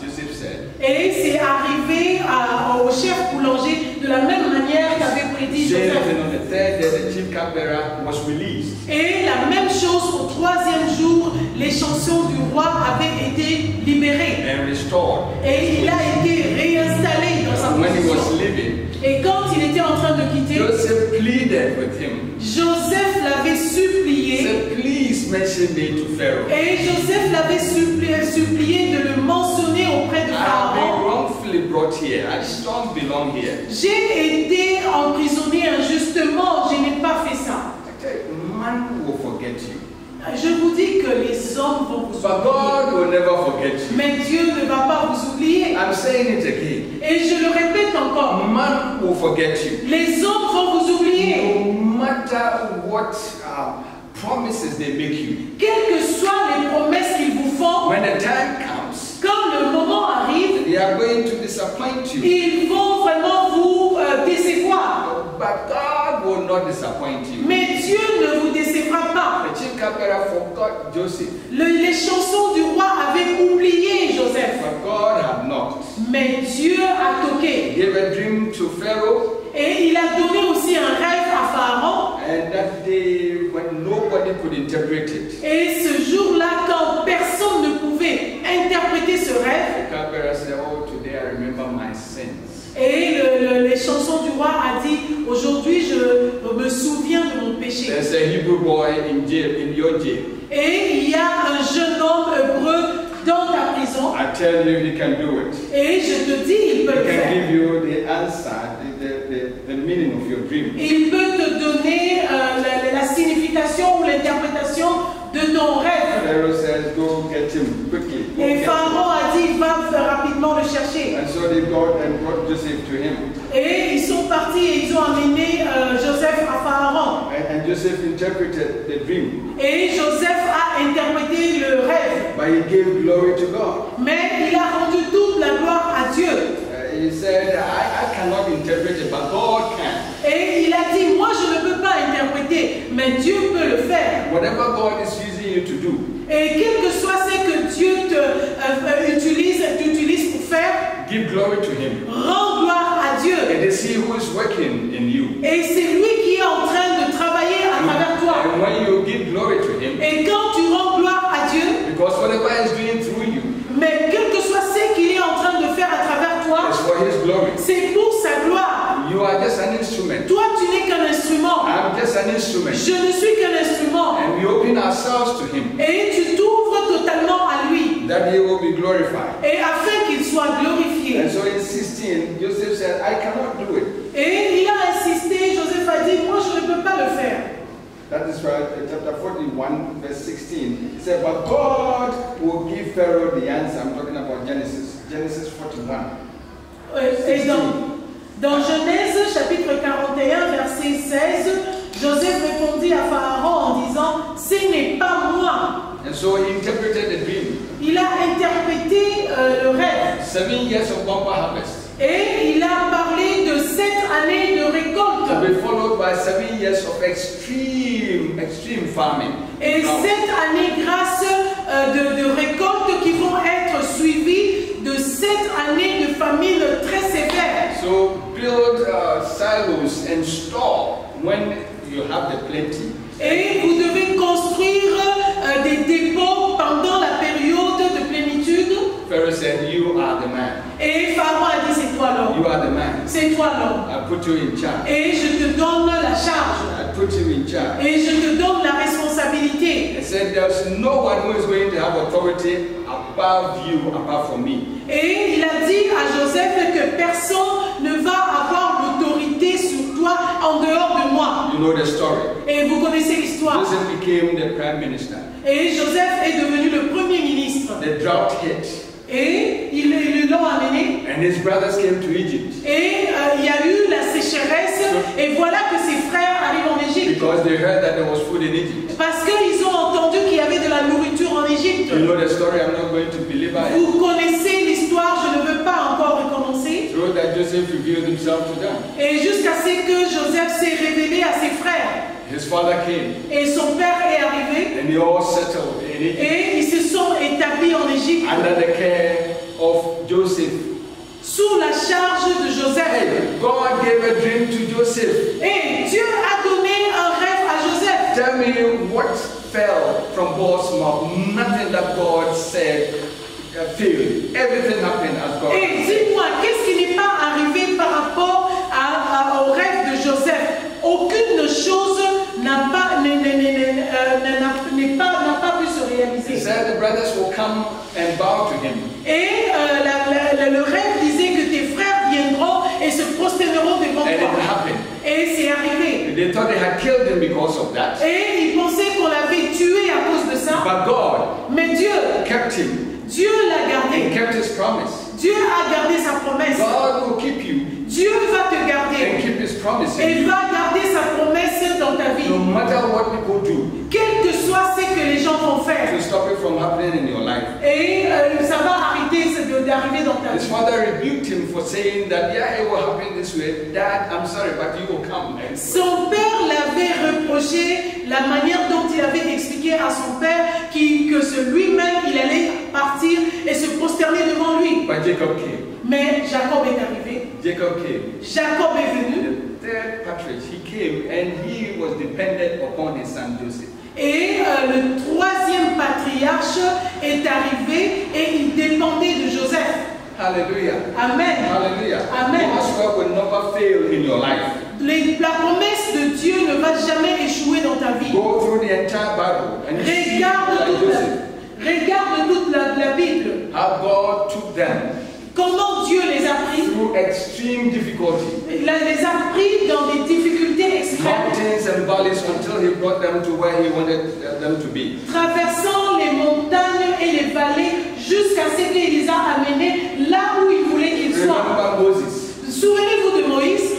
Speaker 3: Joseph said.
Speaker 2: Et c'est arrivé à- au chef boulanger de la même manière qu'avait prédit Joseph.
Speaker 3: and on the third day, the chief cupbearer was released.
Speaker 2: Et la même chose au troisième jour, les chansons du roi avaient été libérées.
Speaker 3: and restored.
Speaker 2: Et il a été
Speaker 3: When he was leaving,
Speaker 2: Et quand il était en train de quitter,
Speaker 3: Joseph pleaded with him.
Speaker 2: Joseph l'avait supplié.
Speaker 3: said, Please mention me to Pharaoh.
Speaker 2: Et Joseph l'avait supplié, supplié de le mentionner auprès de Pharaon.
Speaker 3: wrongfully brought here. I don't belong here.
Speaker 2: J'ai été emprisonné injustement, je n'ai pas fait ça.
Speaker 3: Man will forget you.
Speaker 2: Je vous dis que les hommes vont vous
Speaker 3: But
Speaker 2: oublier.
Speaker 3: God will never forget you.
Speaker 2: Mais Dieu ne va pas vous oublier.
Speaker 3: I'm saying it again.
Speaker 2: Et je le répète encore,
Speaker 3: Man will forget you.
Speaker 2: les hommes vont vous oublier.
Speaker 3: No matter what uh, promises they make you.
Speaker 2: Quelles que soient les promesses qu'ils vous font,
Speaker 3: When the time comes,
Speaker 2: quand le moment arrive,
Speaker 3: they are going to disappoint you.
Speaker 2: ils vont vraiment vous euh, décevoir.
Speaker 3: But God will not disappoint you.
Speaker 2: Mais Dieu ne vous décevra pas.
Speaker 3: The chief cupbearer forgot Joseph,
Speaker 2: Le- les chansons du roi avaient oublié Joseph.
Speaker 3: but God had not.
Speaker 2: Mais Dieu a
Speaker 3: He
Speaker 2: toqué.
Speaker 3: gave a dream to Pharaoh,
Speaker 2: Et il a donné aussi un rêve à Pharaon.
Speaker 3: and that day, when nobody could interpret it,
Speaker 2: Et ce jour-là, quand personne ne pouvait interpréter ce rêve,
Speaker 3: the cupbearer said, Oh, today I remember my sins.
Speaker 2: et le- les chansons du roi a dit, aujourd'hui je me souviens de mon péché.
Speaker 3: There's a Hebrew boy in jail, in your jail.
Speaker 2: Et il y a un jeune homme hébreu dans ta prison.
Speaker 3: I tell you, he can do it.
Speaker 2: Et je te dis, il
Speaker 3: He
Speaker 2: peut le
Speaker 3: can
Speaker 2: faire.
Speaker 3: give you the answer, the, the, the, the meaning of your dream.
Speaker 2: Il peut te donner euh, la, la signification ou l'interprétation de ton rêve.
Speaker 3: Pharaoh says, Go get him quickly. Go
Speaker 2: Et. Pharaon a dit, va rapidement le chercher.
Speaker 3: And so so they got and brought Joseph to him.
Speaker 2: Et ils sont partis et ils ont amené euh, Joseph à Pharaon.
Speaker 3: And, and Joseph interpreted the dream,
Speaker 2: Et Joseph a interprété le rêve.
Speaker 3: but he gave glory to God.
Speaker 2: Mais il a rendu toute la gloire à Dieu.
Speaker 3: He said, I, I cannot interpret it, but God can.
Speaker 2: Et il a dit, moi je ne peux pas interpréter, mais Dieu peut le faire.
Speaker 3: Whatever God is using you to do,
Speaker 2: Et quel que soit ce que Dieu te euh, euh, utilise, t'utilise pour faire,
Speaker 3: give glory to Him.
Speaker 2: rends gloire à Dieu.
Speaker 3: It is He who is working in you.
Speaker 2: Et c'est lui qui est en train de travailler à travers toi.
Speaker 3: And when you give glory to Him,
Speaker 2: Et quand tu rends gloire à Dieu,
Speaker 3: because whatever He's doing through you
Speaker 2: mais quel que soit ce qu'il est en train de faire à travers
Speaker 3: is
Speaker 2: toi,
Speaker 3: for His glory.
Speaker 2: c'est pour sa gloire.
Speaker 3: You are just an instrument.
Speaker 2: Toi, tu n'es qu'un instrument.
Speaker 3: I'm just an instrument.
Speaker 2: Je ne suis qu'un instrument.
Speaker 3: And we open ourselves to Him
Speaker 2: Et tu t'ouvres totalement à lui.
Speaker 3: that He will be glorified.
Speaker 2: Et afin qu'il soit glorifié.
Speaker 3: And so in 16, Joseph said, I cannot do it.
Speaker 2: Et il a insisté, Joseph a dit, moi je ne peux pas le faire.
Speaker 3: That is why uh, chapter 41, verse 16. He said, But God will give Pharaoh the answer. I'm talking about Genesis. Genesis 41.
Speaker 2: Dans, dans Genèse chapitre 41, verset 16, Joseph répondit à Pharaon en disant, ce n'est pas moi.
Speaker 3: And so he interpreted the dream.
Speaker 2: Il a interprété euh, le rêve.
Speaker 3: Seven years of bumper harvest
Speaker 2: Et il a parlé de sept années de
Speaker 3: to
Speaker 2: récolte.
Speaker 3: be followed by seven years of extreme, extreme farming.
Speaker 2: Et sept années grâce euh, de, de récolte sept années de famine très sévère.
Speaker 3: So build uh, silos and store when you have the plenty.
Speaker 2: Et vous devez construire euh, des dépôts pendant la période de plénitude.
Speaker 3: Pharaoh said, You are the man.
Speaker 2: Et Pharaon a dit c'est toi
Speaker 3: You
Speaker 2: l'homme.
Speaker 3: are the man.
Speaker 2: C'est toi l'homme.
Speaker 3: I put you in charge.
Speaker 2: Et je te donne la charge.
Speaker 3: I put you in charge.
Speaker 2: Et je te donne la responsabilité.
Speaker 3: He said, There's no one who is going to have authority above you, apart from me.
Speaker 2: Et il a dit à Joseph que personne ne va avoir l'autorité sur toi en dehors de moi.
Speaker 3: You know the story.
Speaker 2: Et vous connaissez l'histoire.
Speaker 3: Joseph became the prime minister.
Speaker 2: Et Joseph est devenu le premier ministre.
Speaker 3: The drought hit,
Speaker 2: Et ils ils l'ont amené.
Speaker 3: and his brothers came to Egypt
Speaker 2: Et euh, il y a eu la sécheresse. Et voilà que ses frères arrivent en Égypte.
Speaker 3: because they heard that there was food in Egypt.
Speaker 2: Parce qu'ils ont entendu qu'il y avait de la nourriture en Égypte.
Speaker 3: You know the story, I'm not going to belabor it.
Speaker 2: Vous connaissez l'histoire, je ne veux pas encore recommencer.
Speaker 3: So that Joseph revealed himself to them.
Speaker 2: Et jusqu'à ce que Joseph s'est révélé à ses frères.
Speaker 3: His father came,
Speaker 2: Et son père est arrivé.
Speaker 3: and they all settled in Egypt
Speaker 2: Et ils se sont établis en Égypte
Speaker 3: under the care of Joseph.
Speaker 2: sous la charge de Joseph.
Speaker 3: Hey, God gave a dream to Joseph.
Speaker 2: Et Dieu a donné un rêve à Joseph.
Speaker 3: Tell me what fell from God's mouth. Nothing that God said uh, failed. Everything happened as God because of that.
Speaker 2: Et ils pensaient qu'on l'avait tué à cause de ça.
Speaker 3: But God
Speaker 2: Mais Dieu,
Speaker 3: kept him.
Speaker 2: Dieu l'a
Speaker 3: He
Speaker 2: gardé.
Speaker 3: kept his promise.
Speaker 2: Dieu a gardé sa promesse.
Speaker 3: God will keep you
Speaker 2: Dieu va te
Speaker 3: and
Speaker 2: garder.
Speaker 3: keep his promise in
Speaker 2: Et va garder sa promesse dans ta vie.
Speaker 3: No matter what people do
Speaker 2: dans ta
Speaker 3: His
Speaker 2: vie.
Speaker 3: father rebuked him for saying that, yeah, it will happen this way. Dad, I'm sorry, but you will come. And
Speaker 2: Son père l'avait reproché la manière dont il avait expliqué à son père qui- que ce lui-même il allait partir et se prosterner devant lui.
Speaker 3: But Jacob came.
Speaker 2: Mais Jacob est arrivé.
Speaker 3: Jacob came.
Speaker 2: Jacob est venu.
Speaker 3: The third patriarch, he came and he was dependent upon his son Joseph.
Speaker 2: Et euh, le troisième patriarche est arrivé et il dépendait de Joseph.
Speaker 3: Hallelujah.
Speaker 2: Amen.
Speaker 3: Hallelujah.
Speaker 2: Amen.
Speaker 3: God's word will never fail in your life.
Speaker 2: Les- la promesse de Dieu ne va jamais échouer dans ta vie.
Speaker 3: Go through the entire Bible and
Speaker 2: Regarde toute la, regarde toute la, la Bible.
Speaker 3: how God took them
Speaker 2: Comment Dieu les a pris.
Speaker 3: through extreme difficulty,
Speaker 2: Il les a pris dans des difficultés extrêmes,
Speaker 3: mountains and valleys until he brought them to where he wanted them to be.
Speaker 2: traversant les montagnes et les vallées jusqu'à ce qu'il les a amenés là où il voulait qu'ils
Speaker 3: Moses.
Speaker 2: Souvenez-vous de Moïse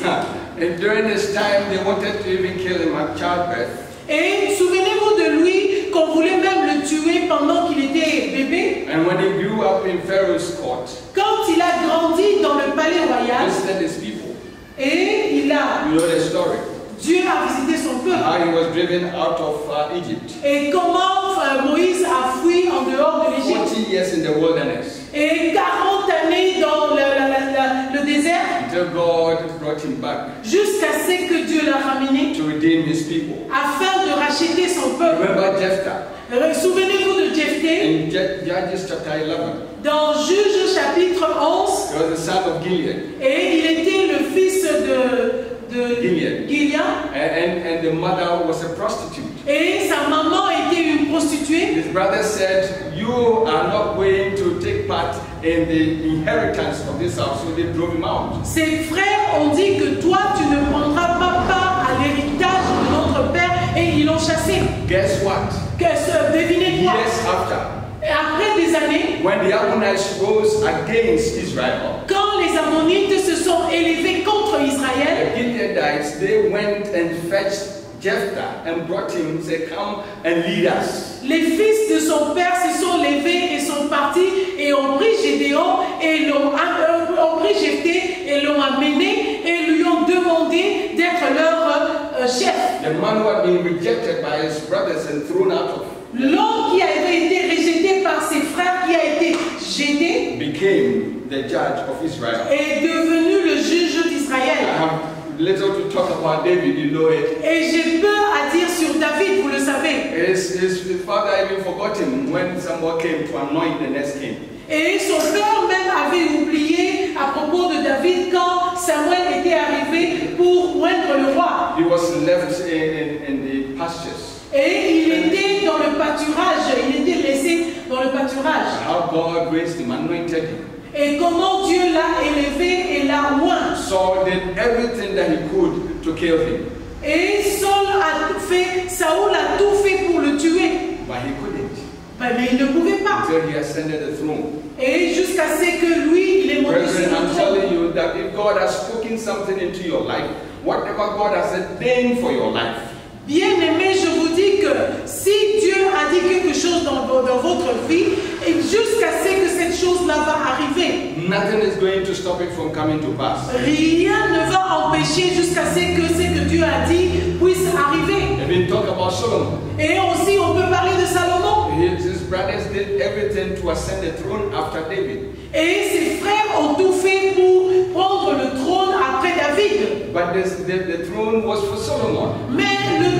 Speaker 3: and during this time, they wanted to even kill him at childbirth.
Speaker 2: et souvenez-vous de lui qu'on voulait même le tuer pendant qu'il était bébé.
Speaker 3: And when he grew up in Pharaoh's court,
Speaker 2: Quand il a grandi dans le palais royal
Speaker 3: his people.
Speaker 2: et il a,
Speaker 3: You know the story?
Speaker 2: Dieu a visité son peuple.
Speaker 3: How he was driven out of uh, Egypt.
Speaker 2: Et comment euh, Moïse a fui en dehors de l'Égypte.
Speaker 3: 40 years in the wilderness
Speaker 2: Et 40 années dans le, la- la- la- le désert
Speaker 3: until God brought him back
Speaker 2: jusqu'à ce que Dieu l'a ramené
Speaker 3: to redeem his people.
Speaker 2: afin de racheter son peuple.
Speaker 3: Remember Jephthah?
Speaker 2: Euh, Souvenez-vous de Jephthé?
Speaker 3: In Judges chapter 11.
Speaker 2: dans Juge chapitre 11
Speaker 3: He was the son of Gilead.
Speaker 2: et il était le fils de, de
Speaker 3: Gilead.
Speaker 2: Gilead.
Speaker 3: And, and, and the mother was a prostitute.
Speaker 2: et sa maman était une prostituée.
Speaker 3: His brother said, You are not going to take part in the inheritance of this house. So they drove him out.
Speaker 2: Ses frères ont dit que toi tu ne prendras pas part à l'héritage de notre père et ils l'ont chassé.
Speaker 3: Guess what?
Speaker 2: Que ce, devinez quoi?
Speaker 3: Years after,
Speaker 2: Et Après des années,
Speaker 3: when the Ammonites rose against Israel,
Speaker 2: quand les Ammonites se sont élevés contre Israël,
Speaker 3: the Gileadites they went and fetched Jephthah and brought him. Said, "Come and lead us."
Speaker 2: les fils de son père se sont levés et sont partis et ont pris Gédéon et l'ont euh, ont pris Jephthé et l'ont amené et lui ont demandé d'être leur euh, chef.
Speaker 3: The man who had been rejected by his brothers and thrown out of
Speaker 2: L'homme qui avait été rejeté par ses frères, qui a été jeté,
Speaker 3: became the judge of Israel.
Speaker 2: est devenu le juge d'Israël.
Speaker 3: Little to talk about David, you know it.
Speaker 2: Et j'ai peu à dire sur David, vous le savez.
Speaker 3: His, his, father even forgot him when someone came to anoint the next king.
Speaker 2: Et son père même avait oublié à propos de David quand Samuel était arrivé pour moindre le roi.
Speaker 3: He was left in, in, in the pastures.
Speaker 2: Et il était dans le pâturage, il était laissé dans le pâturage.
Speaker 3: How God raised him, anointed him.
Speaker 2: Et comment Dieu l'a élevé et l'a oint.
Speaker 3: Saul did everything that he could to kill him,
Speaker 2: Et Saul a tout fait, Saoul a tout fait pour le tuer.
Speaker 3: but he couldn't
Speaker 2: Ben, mais il ne pouvait pas.
Speaker 3: until he ascended the throne.
Speaker 2: Et jusqu'à ce que lui, il est monté sur
Speaker 3: I'm
Speaker 2: le trône.
Speaker 3: telling you that if God has spoken something into your life, whatever God has ordained for your life,
Speaker 2: Bien-aimé, je vous que si Dieu a dit quelque chose dans, dans votre vie, et jusqu'à ce que cette chose-là va arriver,
Speaker 3: nothing is going to stop it from coming to pass.
Speaker 2: rien ne va empêcher jusqu'à ce que ce que Dieu a dit puisse arriver.
Speaker 3: Even talk about Solomon.
Speaker 2: Et aussi, on peut parler de Salomon.
Speaker 3: His, his brothers did everything to ascend the throne after David.
Speaker 2: Et ses frères ont tout fait pour prendre le trône après David.
Speaker 3: But this, the, the throne was for Solomon.
Speaker 2: Mais le trône était pour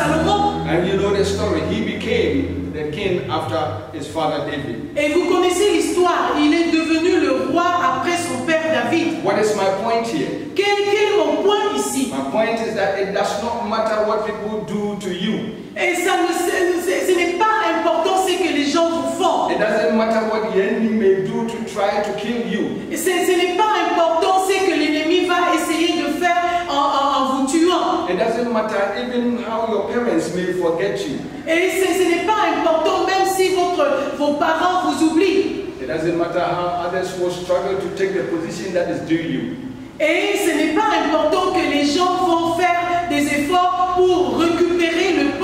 Speaker 2: Salomon.
Speaker 3: And you know the story. He became the king after his father David.
Speaker 2: Et vous connaissez l'histoire. Il est devenu le roi après son père David.
Speaker 3: What is my point here?
Speaker 2: Quel, quel est mon point ici?
Speaker 3: My point is that it does not matter what people do to you.
Speaker 2: Et ça ne, ce- n'est pas important ce que les gens vous font.
Speaker 3: It doesn't matter what the enemy may do to try to kill you.
Speaker 2: Et Ce, ce n'est pas important ce que
Speaker 3: doesn't matter even how your parents may forget you.
Speaker 2: Et ce, ce n'est pas important même si votre, vos parents vous oublient.
Speaker 3: It doesn't matter how others will struggle to take the position that is due you.
Speaker 2: Et ce n'est pas important que les gens vont faire des efforts pour récupérer le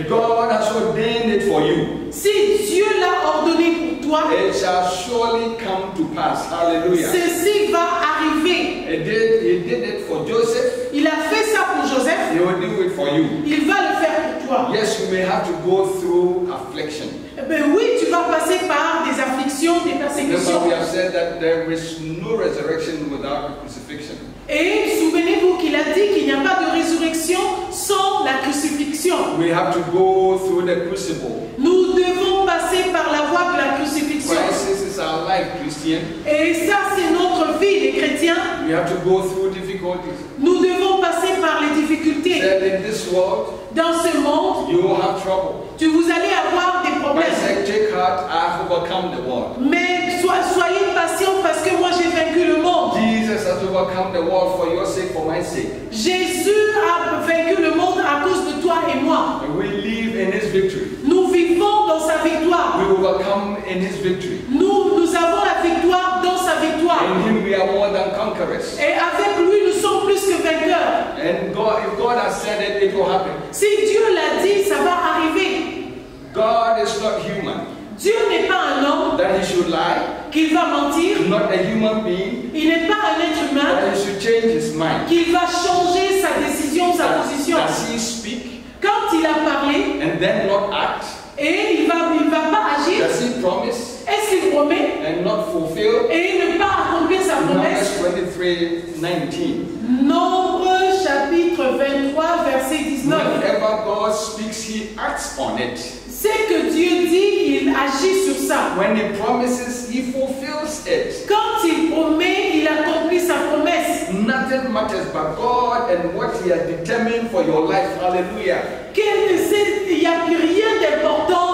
Speaker 3: If God has ordained it for you,
Speaker 2: Si Dieu l'a ordonné pour toi,
Speaker 3: it shall surely come to pass. Hallelujah.
Speaker 2: ceci va arriver.
Speaker 3: He did, he did it for Joseph.
Speaker 2: Il a fait ça pour Joseph,
Speaker 3: He will do it for you.
Speaker 2: il va le faire pour toi.
Speaker 3: Yes, you may have to go through affliction.
Speaker 2: Eh Ben oui, tu vas passer par des afflictions, des
Speaker 3: Remember,
Speaker 2: persécutions.
Speaker 3: we have said that there is no resurrection without crucifixion.
Speaker 2: Et souvenez-vous qu'il a dit qu'il n'y a pas de résurrection sans la crucifixion.
Speaker 3: We have to go through the crucible.
Speaker 2: Nous devons passer par la voie de la crucifixion.
Speaker 3: Crisis is our life, Christian.
Speaker 2: Et ça, c'est notre vie, les chrétiens.
Speaker 3: We have to go through difficulties.
Speaker 2: Nous devons passer par les difficultés.
Speaker 3: That in this world,
Speaker 2: Dans ce monde,
Speaker 3: you will have trouble.
Speaker 2: tu vous allez avoir des
Speaker 3: But
Speaker 2: problèmes.
Speaker 3: said, take heart, I have overcome the world.
Speaker 2: Mais sois- soyez Jésus a vaincu le monde à cause de toi et moi.
Speaker 3: And we live in his victory.
Speaker 2: Nous vivons dans sa victoire. Nous, avons la victoire dans sa victoire.
Speaker 3: Him we are. Et avec lui,
Speaker 2: nous sommes plus que
Speaker 3: vainqueurs. And God, if God has said it.
Speaker 2: Si Dieu l'a dit, ça va arriver.
Speaker 3: God is not human.
Speaker 2: Dieu n'est pas un homme
Speaker 3: that he should lie,
Speaker 2: qu'il va mentir.
Speaker 3: not a human being
Speaker 2: Il n'est pas un être humain
Speaker 3: that he should change his mind.
Speaker 2: qu'il va changer sa décision, sa
Speaker 3: Does,
Speaker 2: position.
Speaker 3: does he speak?
Speaker 2: Quand il a parlé
Speaker 3: and then not act?
Speaker 2: et il va, il va pas agir,
Speaker 3: Does he promise?
Speaker 2: Est-ce qu'il promet?
Speaker 3: And not fulfill?
Speaker 2: et ne pas accomplir sa promesse?
Speaker 3: Numbers 23 19.
Speaker 2: Nombre chapitre 23, verset 19.
Speaker 3: Whenever God speaks, he acts on it.
Speaker 2: C'est que Dieu dit, il agit sur ça.
Speaker 3: When he promises, he fulfills it.
Speaker 2: Quand il promet, il accomplit sa promesse.
Speaker 3: Nothing matters but God and what he has determined for your life. Hallelujah.
Speaker 2: Il n'y a plus rien d'important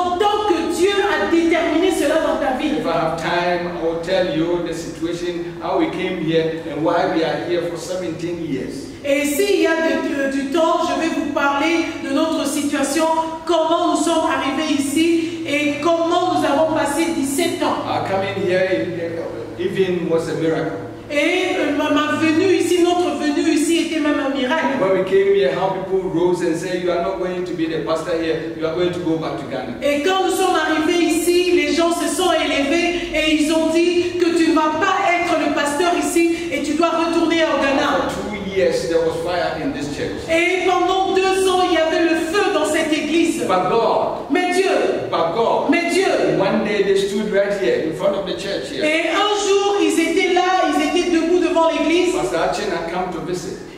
Speaker 2: Déterminé cela dans ta vie.
Speaker 3: If I have time, I will tell you the situation, how we came here, and why we are here for 17 years.
Speaker 2: Et s'il y a de- de- du temps, je vais vous parler de notre situation, comment nous sommes arrivés ici et comment nous avons passé 17 ans.
Speaker 3: Our coming here even was a miracle.
Speaker 2: Et euh, ma, ma venue ici, notre venue ici était même un miracle.
Speaker 3: When we came here, how people rose and said, You are not going to be the pastor here, you are going to go back to Ghana.
Speaker 2: Et quand nous sommes arrivés ici, les gens se sont élevés et ils ont dit que tu ne vas pas être le pasteur ici et tu dois retourner au Ghana.
Speaker 3: For two years, there was fire in this church.
Speaker 2: Et pendant deux ans, il y avait le feu dans cette église.
Speaker 3: But God,
Speaker 2: Mais Dieu,
Speaker 3: but God,
Speaker 2: mais Dieu.
Speaker 3: one day they stood right here in front of the church here.
Speaker 2: Et un jour, ils étaient devant l'église.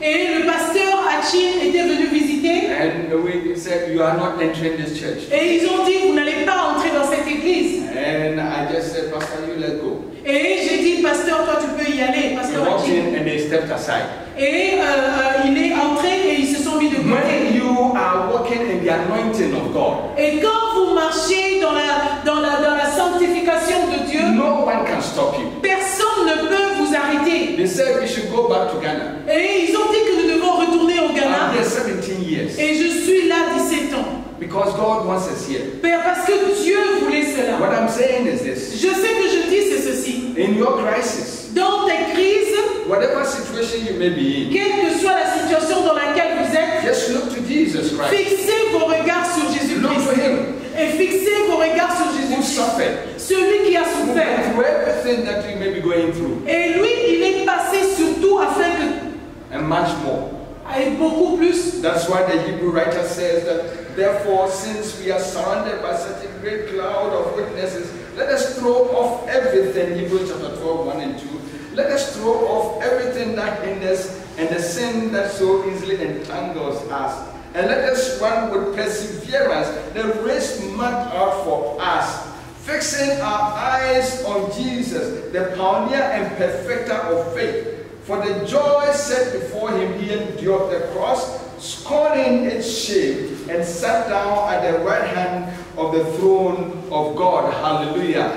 Speaker 2: Et le pasteur Hachin était venu visiter.
Speaker 3: And we said, You are not entering this church.
Speaker 2: Et ils ont dit, vous n'allez pas entrer dans cette église.
Speaker 3: And I just said, Pastor, you let go.
Speaker 2: Et j'ai dit, pasteur, toi tu peux y aller,
Speaker 3: They
Speaker 2: pasteur
Speaker 3: walked
Speaker 2: Hachin.
Speaker 3: in and they stepped aside.
Speaker 2: Et euh, euh, il est entré et ils se sont mis de
Speaker 3: When
Speaker 2: côté.
Speaker 3: you are walking in the anointing of God,
Speaker 2: Et quand vous marchez dans la, dans la, dans la sanctification de Dieu,
Speaker 3: no one can stop you.
Speaker 2: personne ne peut
Speaker 3: They said we should go back to Ghana.
Speaker 2: Et ils ont dit que nous devons retourner au
Speaker 3: I'm
Speaker 2: Ghana.
Speaker 3: here 17 years
Speaker 2: Et je suis là 17 ans.
Speaker 3: because God wants us here.
Speaker 2: Père, parce que Dieu voulait cela.
Speaker 3: What I'm saying is this
Speaker 2: Je sais que je dis c'est ceci.
Speaker 3: in your crisis,
Speaker 2: Dans tes crises,
Speaker 3: whatever situation you may be in,
Speaker 2: quelle que soit la situation dans laquelle vous êtes,
Speaker 3: just look to Jesus Christ.
Speaker 2: fixez vos regards sur
Speaker 3: Look to
Speaker 2: Jésus-Christ.
Speaker 3: Him
Speaker 2: Et fixez vos regards sur
Speaker 3: suffered,
Speaker 2: Celui qui a souffert.
Speaker 3: went through everything that you may be going through,
Speaker 2: Et lui, il est passé surtout afin que
Speaker 3: and much more.
Speaker 2: et beaucoup plus.
Speaker 3: That's why the Hebrew writer says that, therefore, since we are surrounded by such a great cloud of witnesses, let us throw off everything, Hebrews chapter 12, 1 and 2. Let us throw off everything that hinders and the sin that so easily entangles us. And let us run with perseverance the race marked out for us, fixing our eyes on Jesus, the pioneer and perfecter of faith. For the joy set before him, he endured the cross, scorning its shame, and sat down at the right hand of the throne of God. Hallelujah.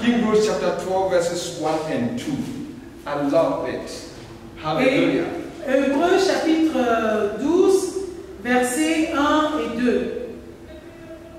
Speaker 3: Hebrews chapter 12, verses 1 and 2. I love it. Hallelujah.
Speaker 2: Hébreux chapitre euh, 12, versets 1 et 2.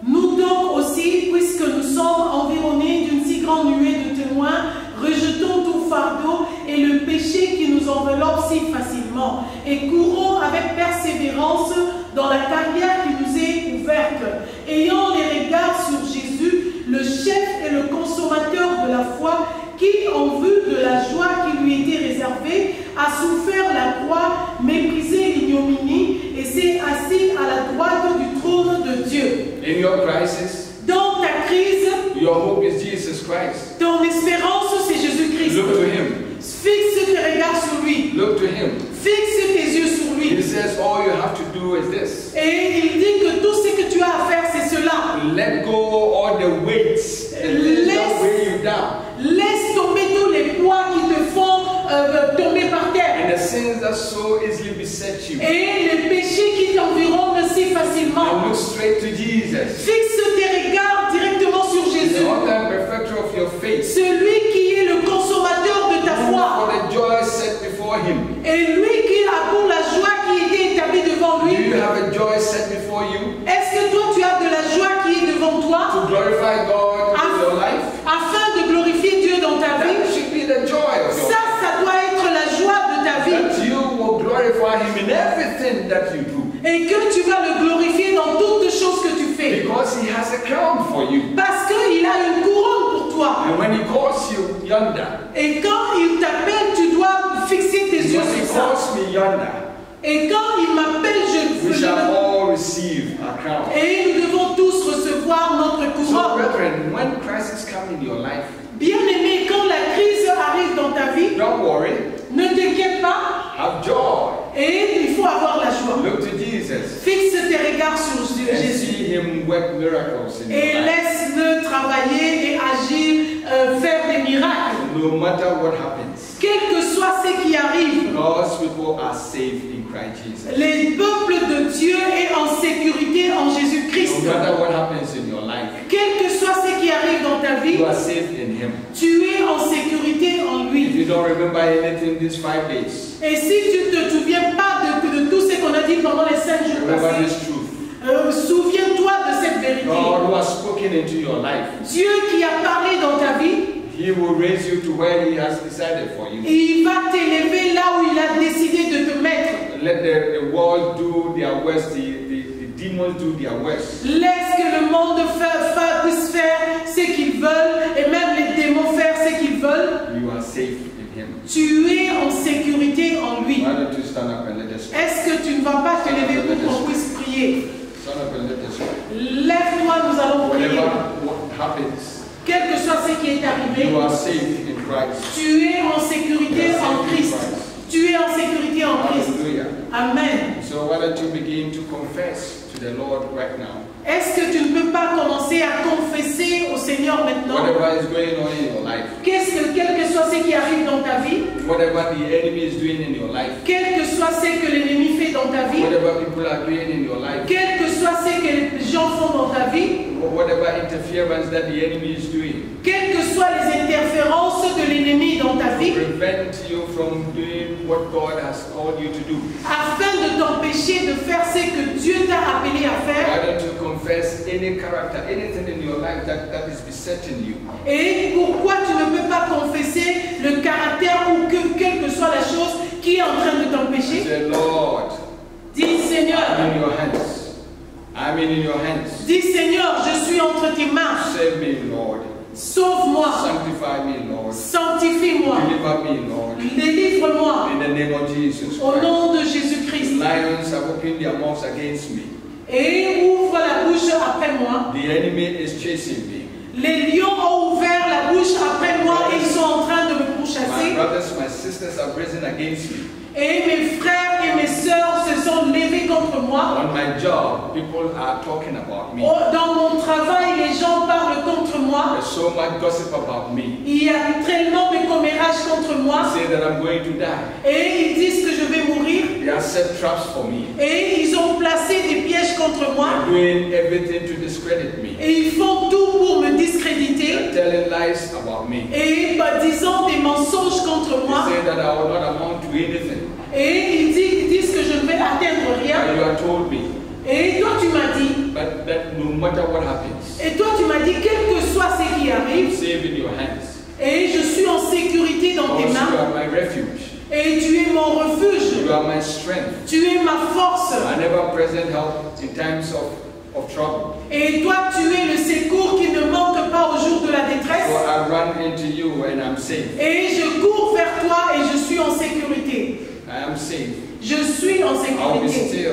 Speaker 2: Nous donc aussi, puisque nous sommes environnés d'une si grande nuée de témoins, rejetons tout fardeau et le péché qui nous enveloppe si facilement, et courons avec persévérance dans la carrière qui nous est ouverte, ayant les regards sur Jésus, le chef et le consommateur de la foi, qui, en vue de la joie qui lui était réservée, a souffert la croix, méprisé l'ignominie et s'est assis à la droite du trône de Dieu.
Speaker 3: In your crisis,
Speaker 2: Dans ta crise,
Speaker 3: your hope is Jesus Christ.
Speaker 2: ton espérance, c'est Jésus-Christ.
Speaker 3: Look to him.
Speaker 2: Fixe tes regards sur lui.
Speaker 3: Look to him.
Speaker 2: Fixe tes yeux sur
Speaker 3: He
Speaker 2: lui.
Speaker 3: says all you have to do is this.
Speaker 2: Et il dit que tout ce que tu as à faire, c'est cela.
Speaker 3: Let go all the weights that weigh you down.
Speaker 2: Laisse tomber tous les poids qui te font euh, tomber par
Speaker 3: sins that so easily beset you.
Speaker 2: Et les péchés qui t'environnent si
Speaker 3: And
Speaker 2: facilement.
Speaker 3: look straight to Jesus,
Speaker 2: Fixe tes regards directement sur
Speaker 3: the
Speaker 2: Jésus.
Speaker 3: author and perfecter of your faith.
Speaker 2: Celui qui est le consommateur de ta foi.
Speaker 3: for the joy set before him.
Speaker 2: Et lui qui a pour la joie qui était établie devant
Speaker 3: Do
Speaker 2: lui.
Speaker 3: you have a joy set before you?
Speaker 2: Est-ce que toi tu as de la joie qui est devant toi?
Speaker 3: To glorify God in your life?
Speaker 2: afin de glorifier Dieu dans ta
Speaker 3: That
Speaker 2: vie
Speaker 3: should be the joy of your
Speaker 2: Ça,
Speaker 3: life.
Speaker 2: ça doit être la joie de ta vie.
Speaker 3: That you will glorify Him in everything that you do.
Speaker 2: et que tu vas le glorifier dans toutes choses que tu fais.
Speaker 3: Because he has a crown for you.
Speaker 2: Parce qu'il a une couronne pour toi.
Speaker 3: And when he calls you yonder,
Speaker 2: Et quand il t'appelle, tu dois fixer tes yeux sur ça.
Speaker 3: calls me yonder,
Speaker 2: Et quand il m'appelle, je,
Speaker 3: we shall all receive a crown.
Speaker 2: Et nous devons tous recevoir notre
Speaker 3: So,
Speaker 2: couronne.
Speaker 3: brethren, when crisis come in your life,
Speaker 2: Bien-aimé, quand la crise arrive dans ta vie,
Speaker 3: don't worry,
Speaker 2: ne t'inquiète pas
Speaker 3: have joy.
Speaker 2: et
Speaker 3: Look to Jesus
Speaker 2: Fixe tes regards sur
Speaker 3: and
Speaker 2: Jésus
Speaker 3: see him work miracles in
Speaker 2: et laisse-le travailler et agir, euh, faire des miracles.
Speaker 3: No matter what happens,
Speaker 2: Quel que soit ce qui arrive,
Speaker 3: God's people are safe in Christ Jesus.
Speaker 2: les peuples de Dieu est en sécurité en Jésus-Christ.
Speaker 3: No matter what happens in your life,
Speaker 2: Quel que soit ce qui arrive dans ta vie,
Speaker 3: you are safe in him.
Speaker 2: tu es en sécurité en
Speaker 3: If
Speaker 2: lui.
Speaker 3: you don't remember anything these five days,
Speaker 2: Et si tu ne te souviens pas qu'on a dit pendant les cinq jours passés, euh, souviens-toi de cette vérité.
Speaker 3: God who has spoken into your life,
Speaker 2: Dieu qui a parlé dans ta vie,
Speaker 3: He will raise you to where He has decided for you.
Speaker 2: il va t'élever là où il a décidé de te mettre.
Speaker 3: Let the, the world do their worst, the, the, the demons do their worst.
Speaker 2: Laisse que le monde puisse faire ce qu'ils veulent et même les démons faire ce qu'ils veulent.
Speaker 3: You are safe in Him.
Speaker 2: Tu es en sécurité en lui.
Speaker 3: Why
Speaker 2: Est-ce que tu ne vas pas te lever pour qu'on puisse prier. Lève-toi, nous allons prier. Quel que soit ce qui est arrivé, tu es en sécurité en Christ. Tu es en sécurité en Christ. Amen.
Speaker 3: So why don't you begin to confess to the Lord right now?
Speaker 2: Est-ce que tu ne peux pas commencer à confesser au Seigneur maintenant?
Speaker 3: Whatever is going on in your life,
Speaker 2: Qu'est-ce que, quel que soit ce qui arrive dans ta vie,
Speaker 3: whatever the enemy is doing in your life,
Speaker 2: quel que soit ce que l'ennemi fait dans ta vie,
Speaker 3: whatever people are doing in your life,
Speaker 2: quel que soit ce que les gens font dans ta vie,
Speaker 3: whatever interference that the enemy is doing,
Speaker 2: quelles que soient les interférences de l'ennemi dans ta vie,
Speaker 3: prevent you from doing what God has called you to do.
Speaker 2: afin de t'empêcher de faire ce que Dieu t'a appelé à faire,
Speaker 3: Why don't you confess any character, anything in your life that, that is besetting you?
Speaker 2: et pourquoi tu ne peux pas confesser le caractère ou que, quelle que soit la chose qui est en train de t'empêcher? Dis Seigneur,
Speaker 3: in your hands. I'm in your hands.
Speaker 2: dis Seigneur, je suis entre tes mains.
Speaker 3: Save me, Lord.
Speaker 2: Sauve-moi,
Speaker 3: Sanctify me, Lord.
Speaker 2: sanctifie-moi,
Speaker 3: Deliver me, Lord.
Speaker 2: délivre-moi
Speaker 3: In the name of Jesus
Speaker 2: au
Speaker 3: Christ.
Speaker 2: nom de Jésus-Christ.
Speaker 3: Lions have opened their mouths against me.
Speaker 2: Et ouvre la bouche après moi.
Speaker 3: The enemy is chasing me.
Speaker 2: Les lions ont ouvert la bouche après moi et ils sont en train de me
Speaker 3: My
Speaker 2: pourchasser.
Speaker 3: brothers, my sisters have risen against me.
Speaker 2: Et mes frères et mes sœurs se sont levés contre moi.
Speaker 3: On my job, people are talking about me.
Speaker 2: Oh, Dans mon travail, les gens parlent contre moi.
Speaker 3: There's so much gossip about me.
Speaker 2: Il y a tellement de commérages contre moi.
Speaker 3: Say that I'm going to die.
Speaker 2: Et ils disent que je vais mourir.
Speaker 3: They have set traps for me.
Speaker 2: Et ils ont placé des pièges contre moi.
Speaker 3: They're doing everything to discredit me.
Speaker 2: Et ils font tout pour me discréditer.
Speaker 3: They're telling lies about me.
Speaker 2: Et bah, disant des mensonges contre moi.
Speaker 3: They say that I will not amount to anything.
Speaker 2: Et ils disent, ils disent que je ne vais atteindre rien.
Speaker 3: you have told me
Speaker 2: Et toi, tu m'as dit.
Speaker 3: but that no matter what happens,
Speaker 2: Et toi, tu m'as dit, quel que soit ce qui arrive,
Speaker 3: in your hands.
Speaker 2: et je suis en sécurité dans tes
Speaker 3: Also, you
Speaker 2: mains.
Speaker 3: are my refuge.
Speaker 2: Et tu es mon refuge.
Speaker 3: You are my strength.
Speaker 2: Tu es ma force.
Speaker 3: An ever-present help in times of, of trouble.
Speaker 2: Et toi, tu es le secours qui ne manque pas au jour de la
Speaker 3: So
Speaker 2: détresse.
Speaker 3: I run into you and I'm safe.
Speaker 2: Et je cours vers toi et je suis en sécurité.
Speaker 3: I am safe.
Speaker 2: Je suis en sécurité.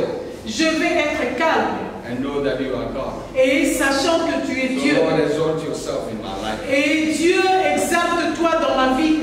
Speaker 2: Je vais être calme.
Speaker 3: and know that you are God.
Speaker 2: Et sachant que tu es
Speaker 3: So
Speaker 2: Dieu.
Speaker 3: Lord, exalt yourself in my life.
Speaker 2: Et Dieu exalte-toi dans ma vie.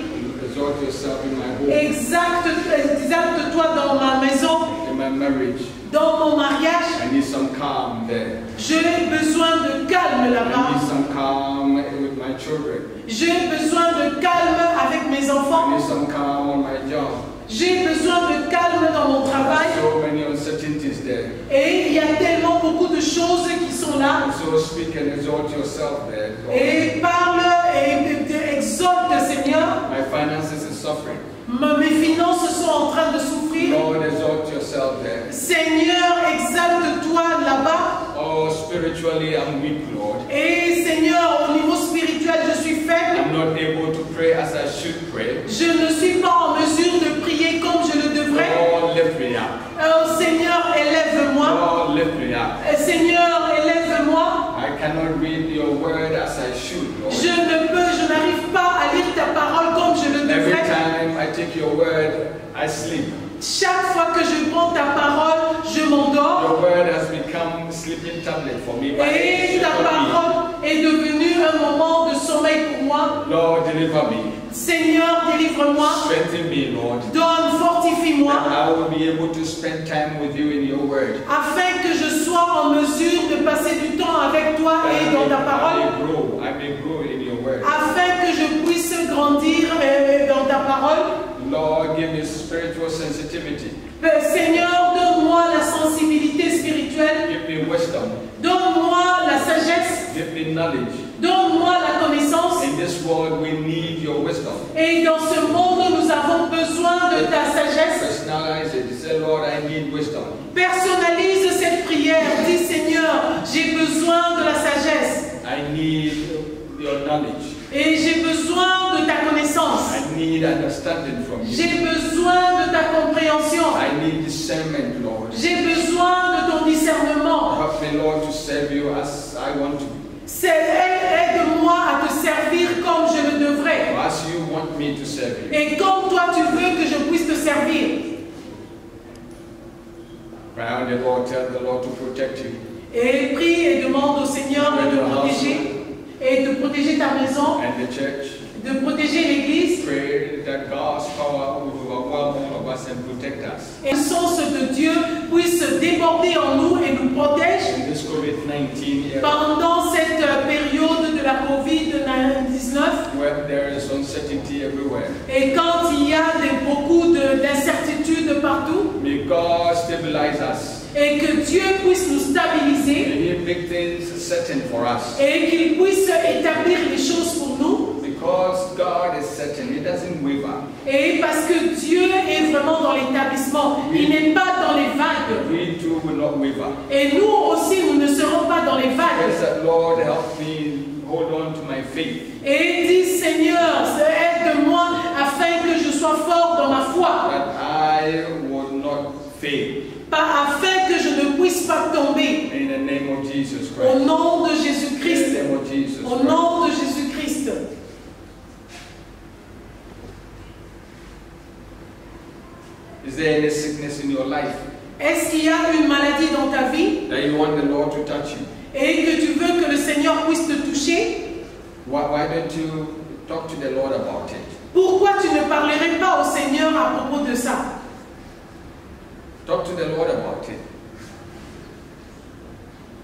Speaker 3: Exalt yourself in my home,
Speaker 2: Exalte- Exalte-toi dans ma maison,
Speaker 3: in my marriage.
Speaker 2: dans mon mariage.
Speaker 3: I need some calm there.
Speaker 2: J'ai besoin de calme
Speaker 3: I
Speaker 2: là-bas.
Speaker 3: need some calm with my children.
Speaker 2: J'ai besoin de calme avec mes
Speaker 3: I
Speaker 2: enfants.
Speaker 3: need some calm on my job.
Speaker 2: J'ai besoin de calme dans mon travail.
Speaker 3: So many uncertainties there.
Speaker 2: Et il y a tellement beaucoup de choses qui sont là.
Speaker 3: So speak and exalt yourself there. Lord.
Speaker 2: Et parle et exalte, Seigneur.
Speaker 3: My finances is suffering.
Speaker 2: Me- Mes finances sont en train de souffrir.
Speaker 3: Lord, exalt yourself there.
Speaker 2: Seigneur, exalte-toi là-bas.
Speaker 3: Oh, spiritually, I'm weak, Lord.
Speaker 2: Et Seigneur, au niveau spirituel, je suis faible.
Speaker 3: I'm not able to pray as I should pray.
Speaker 2: Je ne suis pas en mesure de prier comme je le devrais.
Speaker 3: Lord, lift me up.
Speaker 2: Oh Seigneur, élève-moi.
Speaker 3: lift me up.
Speaker 2: Euh, Seigneur, élève-moi.
Speaker 3: I cannot read your word as I should, Lord.
Speaker 2: Je ne peux, je n'arrive pas à lire ta parole comme je le
Speaker 3: Every
Speaker 2: devrais.
Speaker 3: time I take your word, I sleep.
Speaker 2: Chaque fois que je prends ta parole, je m'endors.
Speaker 3: Your word has become sleeping tablet for me.
Speaker 2: Et ta parole est devenue un moment de sommeil pour moi.
Speaker 3: Lord, deliver me.
Speaker 2: Seigneur, délivre-moi.
Speaker 3: Strengthen me, Lord.
Speaker 2: Donne, fortifie-moi.
Speaker 3: That I will be able to spend time with you in your word.
Speaker 2: Afin que je sois en mesure de passer du temps avec toi et dans ta parole.
Speaker 3: I may grow. I may grow in your word.
Speaker 2: Afin que je puisse grandir euh, dans ta parole.
Speaker 3: Lord, give me spiritual sensitivity.
Speaker 2: Euh, Seigneur, donne-moi la sensibilité spirituelle.
Speaker 3: Give me wisdom.
Speaker 2: Donne-moi la sagesse.
Speaker 3: Give me knowledge.
Speaker 2: Donne-moi la connaissance.
Speaker 3: In this world, we need your wisdom.
Speaker 2: Et dans ce monde, nous avons besoin de ta sagesse. Personnalise cette prière. Dis Seigneur, j'ai besoin de la sagesse.
Speaker 3: I need your knowledge.
Speaker 2: Et j'ai besoin de ta connaissance. J'ai besoin de ta compréhension. J'ai besoin de ton discernement. C'est- Aide-moi à te servir comme je le devrais. Et comme toi tu veux que je puisse te servir. Et prie et demande au Seigneur de te protéger. Et de protéger ta maison.
Speaker 3: And the church,
Speaker 2: De protéger l'église. Et le sens de Dieu puisse déborder en nous et nous protège
Speaker 3: In this COVID-19 era,
Speaker 2: pendant cette euh, période de la Covid-19.
Speaker 3: where there is uncertainty everywhere,
Speaker 2: Et quand il y a beaucoup de- partout,
Speaker 3: may God stabilize us.
Speaker 2: et que Dieu puisse nous stabiliser,
Speaker 3: May He make things certain for us.
Speaker 2: et qu'il puisse établir les choses pour nous,
Speaker 3: Because God is certain, He doesn't waver.
Speaker 2: et parce que Dieu est vraiment dans l'établissement, il n'est pas dans les vagues.
Speaker 3: We too will not waver.
Speaker 2: Et nous aussi, nous ne serons pas dans les vagues.
Speaker 3: Praise that Lord help me hold on to my faith.
Speaker 2: Et dis Seigneur, aide-moi afin que je sois fort dans ma foi,
Speaker 3: That I will not fail.
Speaker 2: pas afin que je ne puisse pas tomber.
Speaker 3: In the name of Jesus
Speaker 2: Au
Speaker 3: Christ.
Speaker 2: nom de Jésus-Christ. Au nom de Jésus-Christ.
Speaker 3: Is there any sickness in your life?
Speaker 2: Est-ce qu'il y a une maladie dans ta vie?
Speaker 3: That you want the Lord to touch you?
Speaker 2: et que tu veux que le Seigneur puisse te toucher?
Speaker 3: Why, why don't you talk to the Lord about it?
Speaker 2: Pourquoi tu ne parlerais pas au Seigneur à propos de ça?
Speaker 3: Talk to the Lord about it.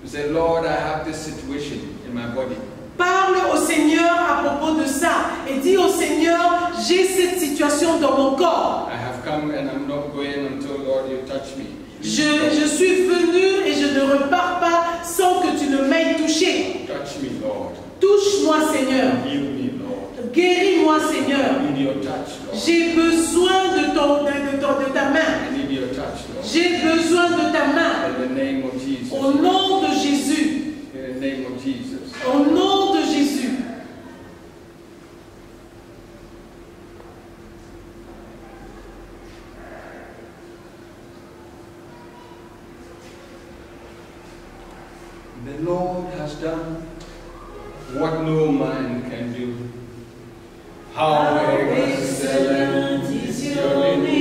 Speaker 3: You say, Lord, I have this situation in my body.
Speaker 2: Parle au Seigneur à propos de ça et dis au Seigneur, j'ai cette situation dans mon corps.
Speaker 3: I have come and I'm not going until, Lord, you touch me.
Speaker 2: Je, je suis venu et je ne repars pas sans que tu ne m'aies touché.
Speaker 3: Touch me, Lord.
Speaker 2: Touche-moi Seigneur.
Speaker 3: Heal me, Lord.
Speaker 2: Guéris-moi Seigneur. J'ai besoin de, ton, de, de ton- de ta main. J'ai besoin de ta main. Au nom de Jésus. Au nom de Jésus.
Speaker 3: The Lord has done what no man can do. How excellent is your name.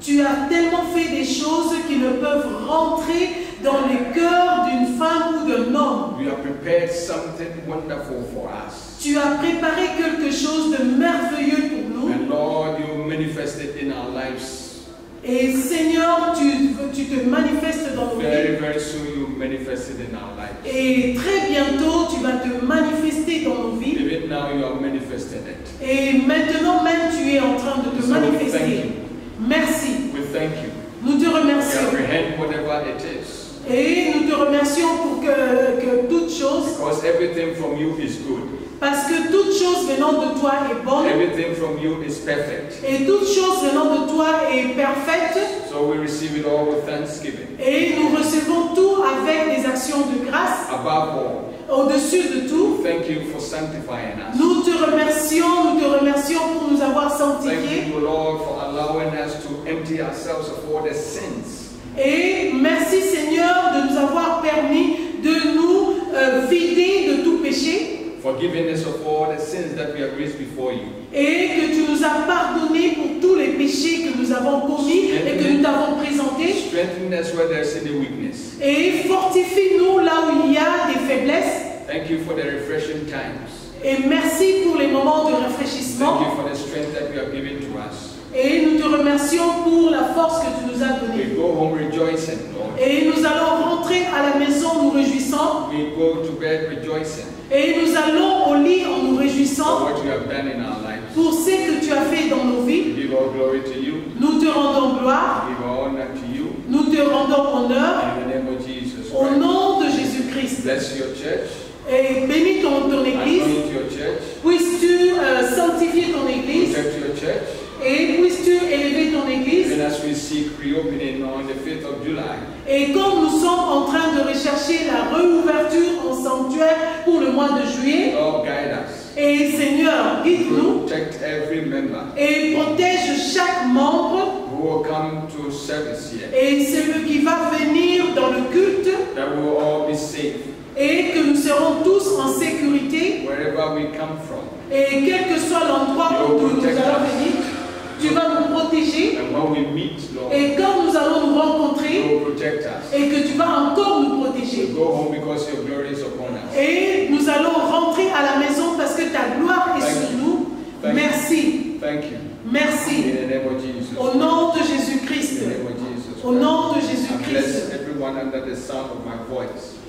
Speaker 2: Tu as tellement fait des choses qui ne peuvent rentrer dans le cœur d'une femme ou d'un homme.
Speaker 3: You have prepared something wonderful for us.
Speaker 2: Tu as préparé quelque chose de merveilleux pour nous.
Speaker 3: And Lord, you manifested in our lives.
Speaker 2: Et Seigneur, tu, tu te manifestes dans nos
Speaker 3: Very,
Speaker 2: vies.
Speaker 3: very soon you manifested in our lives.
Speaker 2: Et très bientôt, tu vas te manifester dans nos vies. Et maintenant même, tu es en train de te
Speaker 3: So
Speaker 2: manifester. Merci.
Speaker 3: We thank you.
Speaker 2: Nous te
Speaker 3: We
Speaker 2: remercions.
Speaker 3: apprehend whatever it is.
Speaker 2: Et nous te remercions pour que, que toute chose,
Speaker 3: Because everything from you is good.
Speaker 2: parce que toute chose venant de toi est bonne.
Speaker 3: Everything from you is perfect.
Speaker 2: Et toute chose venant de toi est parfaite.
Speaker 3: So we receive it all with thanksgiving.
Speaker 2: Et nous recevons tout avec des actions de grâce.
Speaker 3: Above all,
Speaker 2: Au-dessus de tout,
Speaker 3: thank you for sanctifying us.
Speaker 2: nous te remercions, nous te remercions pour nous avoir
Speaker 3: Thank
Speaker 2: sanctifiés.
Speaker 3: you, Lord, for allowing us to empty ourselves of all the sins.
Speaker 2: Et merci Seigneur de nous avoir permis de nous euh, vider de tout péché.
Speaker 3: Forgiving us of all the sins that we have raised before you.
Speaker 2: Et que tu nous as pardonné pour tous les péchés que nous avons commis et que nous t'avons présentés. Et fortifie-nous là où il y a des faiblesses.
Speaker 3: Thank you for the refreshing times.
Speaker 2: Et merci pour les moments de
Speaker 3: Thank
Speaker 2: rafraîchissement.
Speaker 3: you for the strength that you have given to us.
Speaker 2: Et nous te remercions pour la force que tu nous as
Speaker 3: We
Speaker 2: donnée.
Speaker 3: go home rejoicing, Lord.
Speaker 2: Et nous allons rentrer à la maison nous réjouissant.
Speaker 3: We go to bed rejoicing
Speaker 2: Et nous allons au lit en nous
Speaker 3: for
Speaker 2: réjouissant
Speaker 3: what you have done in our lives.
Speaker 2: Pour ce que tu as fait dans nos vies.
Speaker 3: We give all glory to you.
Speaker 2: Nous te rendons gloire.
Speaker 3: We give all honor to you.
Speaker 2: Nous te rendons honneur
Speaker 3: In the name of Jesus
Speaker 2: au nom de Jésus-Christ.
Speaker 3: Bless your church.
Speaker 2: Et bénis ton, ton église. Puisses-tu euh, sanctifier ton église?
Speaker 3: Protect your church.
Speaker 2: et puisses-tu élever ton église?
Speaker 3: Even as we seek reopening on the 5th of July,
Speaker 2: Et comme nous sommes en train de rechercher la réouverture en sanctuaire pour le mois de juillet. Et Seigneur, guide-nous
Speaker 3: Protect every member
Speaker 2: et protège chaque membre
Speaker 3: who will come to service here.
Speaker 2: et celui qui va venir dans le culte
Speaker 3: That we will all be safe
Speaker 2: et que nous serons tous en sécurité
Speaker 3: wherever we come from.
Speaker 2: et quel que soit l'endroit où nous allons venir, tu vas nous protéger
Speaker 3: And when we meet, Lord,
Speaker 2: et quand nous allons nous
Speaker 3: you
Speaker 2: rencontrer
Speaker 3: will protect us.
Speaker 2: et que tu vas encore nous protéger.
Speaker 3: go home because your glory is upon us.
Speaker 2: Et nous allons rentrer à la maison parce que ta gloire est
Speaker 3: Thank
Speaker 2: sur
Speaker 3: you.
Speaker 2: nous.
Speaker 3: Thank you.
Speaker 2: Merci,
Speaker 3: Thank you.
Speaker 2: merci.
Speaker 3: In the name of Jesus.
Speaker 2: Au nom de Jésus-Christ. Au nom de Jésus-Christ.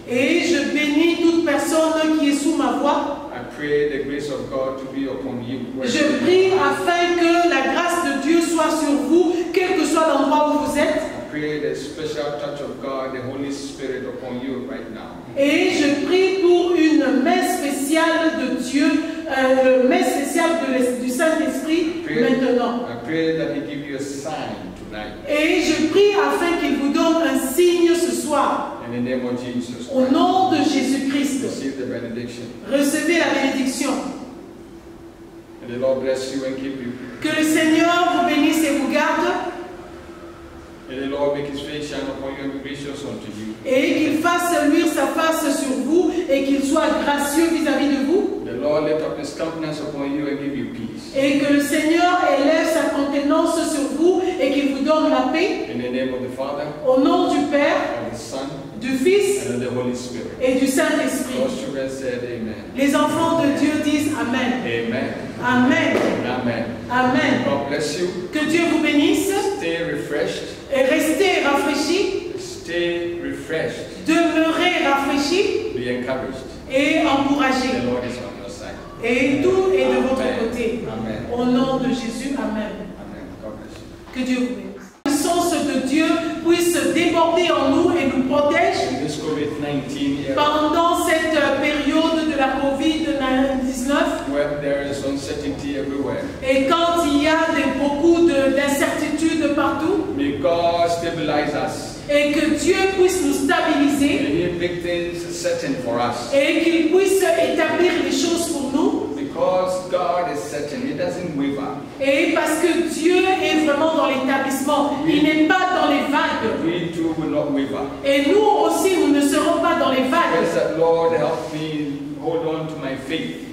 Speaker 2: Et je bénis toute personne qui est sous ma voix.
Speaker 3: I pray the grace of God to be upon you.
Speaker 2: Je prie afin que la grâce de Dieu soit sur vous, quel que soit l'endroit où vous êtes.
Speaker 3: I pray the special touch of God, the Holy Spirit upon you right now.
Speaker 2: Et je prie pour une main spéciale de Dieu, euh, main spéciale de l'es- du Saint-Esprit maintenant.
Speaker 3: I pray that He give you a sign tonight.
Speaker 2: Et je prie afin qu'il vous donne un signe ce soir.
Speaker 3: In the name of Jesus.
Speaker 2: Au nom de Jésus-Christ. Recevez la bénédiction.
Speaker 3: And the Lord bless you and keep you.
Speaker 2: Que le Seigneur vous bénisse et vous garde.
Speaker 3: And the Lord make His face shine upon you and be gracious unto you.
Speaker 2: Et qu'il fasse luire sa face sur vous et qu'il soit gracieux vis-à-vis de vous.
Speaker 3: The Lord lift up His countenance upon you and give you peace.
Speaker 2: Et que le Seigneur élève sa contenance sur vous et qu'il vous donne la paix.
Speaker 3: In the name of the Father,
Speaker 2: Au nom du Père,
Speaker 3: of the Son,
Speaker 2: du Fils
Speaker 3: and of the Holy Spirit.
Speaker 2: et du Saint-Esprit. Les enfants de Dieu disent Amen.
Speaker 3: Amen.
Speaker 2: Amen.
Speaker 3: Amen.
Speaker 2: Amen.
Speaker 3: God bless you.
Speaker 2: Que Dieu vous bénisse
Speaker 3: Stay refreshed.
Speaker 2: et restez rafraîchis,
Speaker 3: Stay refreshed.
Speaker 2: demeurez rafraîchis
Speaker 3: Be encouraged.
Speaker 2: et encouragés. Et tout est de votre côté.
Speaker 3: Amen.
Speaker 2: Au nom de Jésus, Amen. Que Dieu vous bénisse. La puissance de Dieu puisse déborder en nous et nous protège
Speaker 3: In this COVID-19 era,
Speaker 2: pendant cette période de la Covid-19
Speaker 3: where there is uncertainty everywhere,
Speaker 2: et quand il y a de- beaucoup de- d'incertitudes partout
Speaker 3: may God stabilize us.
Speaker 2: Et que Dieu puisse nous stabiliser et qu'il puisse établir les choses pour nous
Speaker 3: Because God is certain, He doesn't waver.
Speaker 2: et parce que Dieu est vraiment dans l'établissement. Il n'est pas dans les vagues.
Speaker 3: We too will not waver.
Speaker 2: Et nous aussi, nous ne serons pas dans les vagues.
Speaker 3: Lord help me hold on to my faith.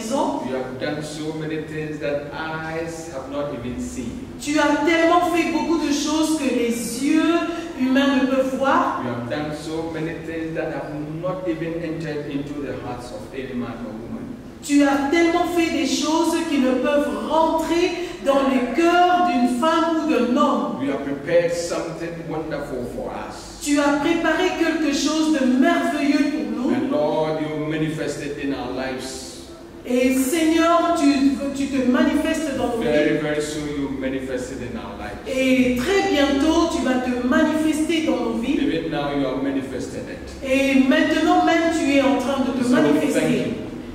Speaker 2: Maison.
Speaker 3: You have done so many things that eyes have not even seen.
Speaker 2: Tu as tellement fait beaucoup de choses que les yeux humains ne peuvent voir.
Speaker 3: You have done so many things that have not even entered into the hearts of any man or woman.
Speaker 2: Tu as tellement fait des choses qui ne peuvent rentrer dans le cœur d'une femme ou d'un homme.
Speaker 3: You have prepared something wonderful for us.
Speaker 2: Tu as préparé quelque chose de merveilleux pour nous.
Speaker 3: And Lord, you manifested in our lives.
Speaker 2: Et Seigneur, tu, tu te manifestes dans nos
Speaker 3: Very,
Speaker 2: vies.
Speaker 3: very soon you manifested in our lives.
Speaker 2: Et très bientôt, tu vas te manifester dans nos vies.
Speaker 3: Even now you have manifested it.
Speaker 2: Et maintenant même, tu es en train de te
Speaker 3: So, thank
Speaker 2: manifester.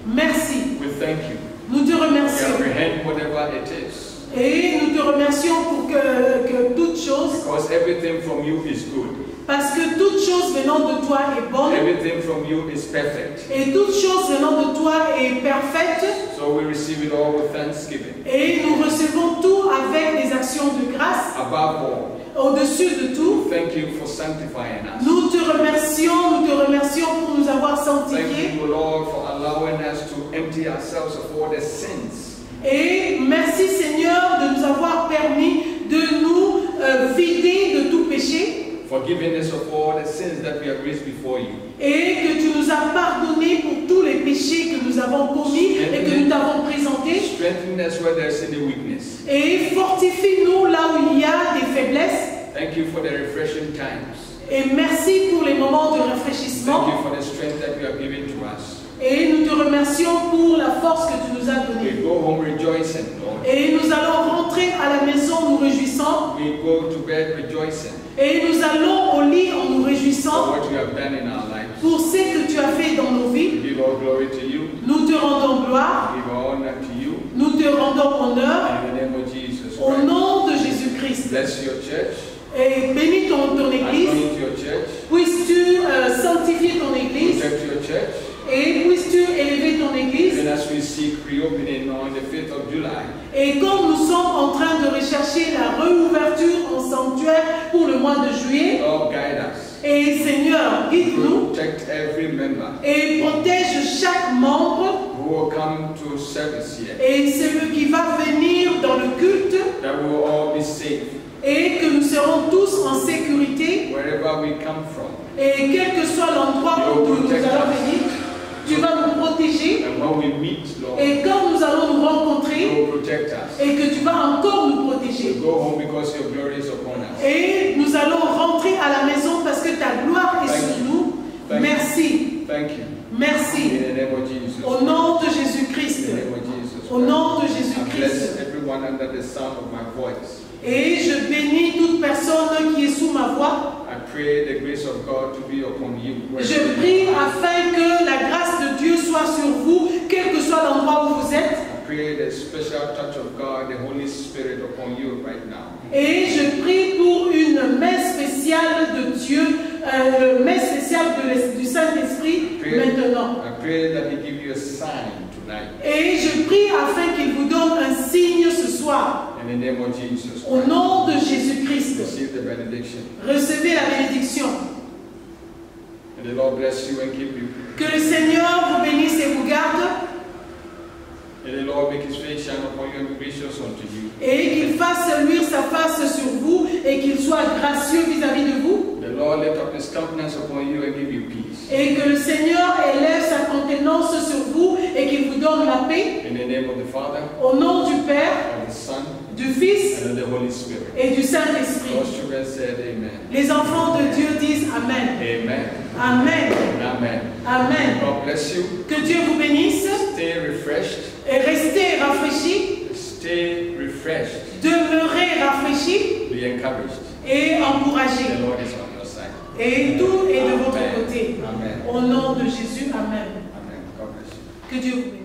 Speaker 2: Merci.
Speaker 3: We thank you.
Speaker 2: Nous te
Speaker 3: We
Speaker 2: remercions.
Speaker 3: apprehend whatever it is.
Speaker 2: Et nous te remercions pour que, que toute chose,
Speaker 3: Because everything from you is good.
Speaker 2: parce que toute chose venant de toi est bonne.
Speaker 3: Everything from you is perfect.
Speaker 2: Et toute chose venant de toi est parfaite.
Speaker 3: So we receive it all with thanksgiving.
Speaker 2: Et nous recevons tout avec des actions de grâce.
Speaker 3: Above all,
Speaker 2: Au-dessus de tout,
Speaker 3: thank you for sanctifying us.
Speaker 2: nous te remercions, nous te remercions pour nous avoir
Speaker 3: Thank
Speaker 2: sanctifiés.
Speaker 3: you, Lord, for allowing us to empty ourselves of all the sins.
Speaker 2: Et merci Seigneur de nous avoir permis de nous euh, vider de tout péché.
Speaker 3: Forgiving us of all the sins that we have raised before you.
Speaker 2: Et que tu nous as pardonné pour tous les péchés que nous avons commis et que nous t'avons présentés.
Speaker 3: Strengthen us where there's any weakness.
Speaker 2: Et fortifie-nous là où il y a des faiblesses.
Speaker 3: Thank you for the refreshing times.
Speaker 2: Et merci pour les moments de
Speaker 3: Thank
Speaker 2: rafraîchissement.
Speaker 3: you for the strength that you have given to us.
Speaker 2: Et nous te remercions pour la force que tu nous as donnée.
Speaker 3: go home rejoicing, Lord.
Speaker 2: Et nous allons rentrer à la maison nous réjouissant.
Speaker 3: We go to bed rejoicing
Speaker 2: Et nous allons au lit en nous réjouissant
Speaker 3: what you have done in our lives.
Speaker 2: pour ce que tu as fait dans nos vies.
Speaker 3: We give all glory to you.
Speaker 2: Nous te rendons gloire.
Speaker 3: We give all honor to you.
Speaker 2: Nous te rendons honneur
Speaker 3: In the name of Jesus
Speaker 2: au nom de Jésus-Christ.
Speaker 3: Bless your church.
Speaker 2: Et bénis ton, ton église.
Speaker 3: Anoint your church.
Speaker 2: Puisses-tu euh, sanctifier ton église
Speaker 3: Protect your church.
Speaker 2: Et puisses-tu élever ton église.
Speaker 3: Even as we seek reopening on the 5th of July,
Speaker 2: Et comme nous sommes en train de rechercher la réouverture en sanctuaire pour le mois de juillet,
Speaker 3: Lord, guide us.
Speaker 2: et Seigneur, guide-nous
Speaker 3: Protect every member
Speaker 2: et protège chaque membre
Speaker 3: who will come to service here.
Speaker 2: et celui qui va venir dans le culte
Speaker 3: That we will all be safe
Speaker 2: et que nous serons tous en sécurité
Speaker 3: wherever we come from.
Speaker 2: et quel que soit l'endroit où nous allons venir, tu vas nous protéger et quand nous allons nous rencontrer et que tu vas encore nous protéger. Et nous allons rentrer à la maison parce que ta gloire est sur nous. Merci, merci. Au nom de Jésus-Christ. Au nom de Jésus-Christ. Et je bénis toute personne qui est sous ma voix. Je prie afin que la grâce de Dieu soit sur vous, quel que soit l'endroit où vous êtes. Et je prie pour une main spéciale de Dieu, euh, main spéciale de du Saint-Esprit maintenant.
Speaker 3: I pray that He give you a sign tonight.
Speaker 2: Et je prie afin qu'il vous donne un signe ce soir.
Speaker 3: In the name of Jesus.
Speaker 2: Au nom de Jésus-Christ.
Speaker 3: Receive the benediction.
Speaker 2: Recevez la bénédiction.
Speaker 3: And the Lord bless you and keep you.
Speaker 2: Que le Seigneur vous bénisse et vous garde.
Speaker 3: And the Lord make His face shine upon you and be gracious unto you.
Speaker 2: Et qu'il fasse luire sa face sur vous et qu'il soit gracieux vis-à-vis de vous.
Speaker 3: The Lord lift up His countenance upon you and give you peace.
Speaker 2: Et que le Seigneur élève sa contenance sur vous et qu'il vous donne la paix.
Speaker 3: In the name of the Father,
Speaker 2: Au nom du Père,
Speaker 3: of the Son,
Speaker 2: du Fils
Speaker 3: and of the Holy Spirit.
Speaker 2: et du Saint-Esprit. Les enfants de Dieu disent Amen.
Speaker 3: Amen.
Speaker 2: Amen.
Speaker 3: Amen.
Speaker 2: Amen.
Speaker 3: God bless you.
Speaker 2: Que Dieu vous bénisse
Speaker 3: Stay refreshed.
Speaker 2: et restez rafraîchis,
Speaker 3: Stay refreshed.
Speaker 2: demeurez rafraîchis
Speaker 3: Be encouraged.
Speaker 2: et
Speaker 3: The
Speaker 2: encouragés.
Speaker 3: Lord is on your side.
Speaker 2: Et tout est de votre
Speaker 3: Amen.
Speaker 2: côté.
Speaker 3: Amen.
Speaker 2: Au nom de Jésus, Amen.
Speaker 3: Amen. God bless you.
Speaker 2: Que Dieu vous bénisse.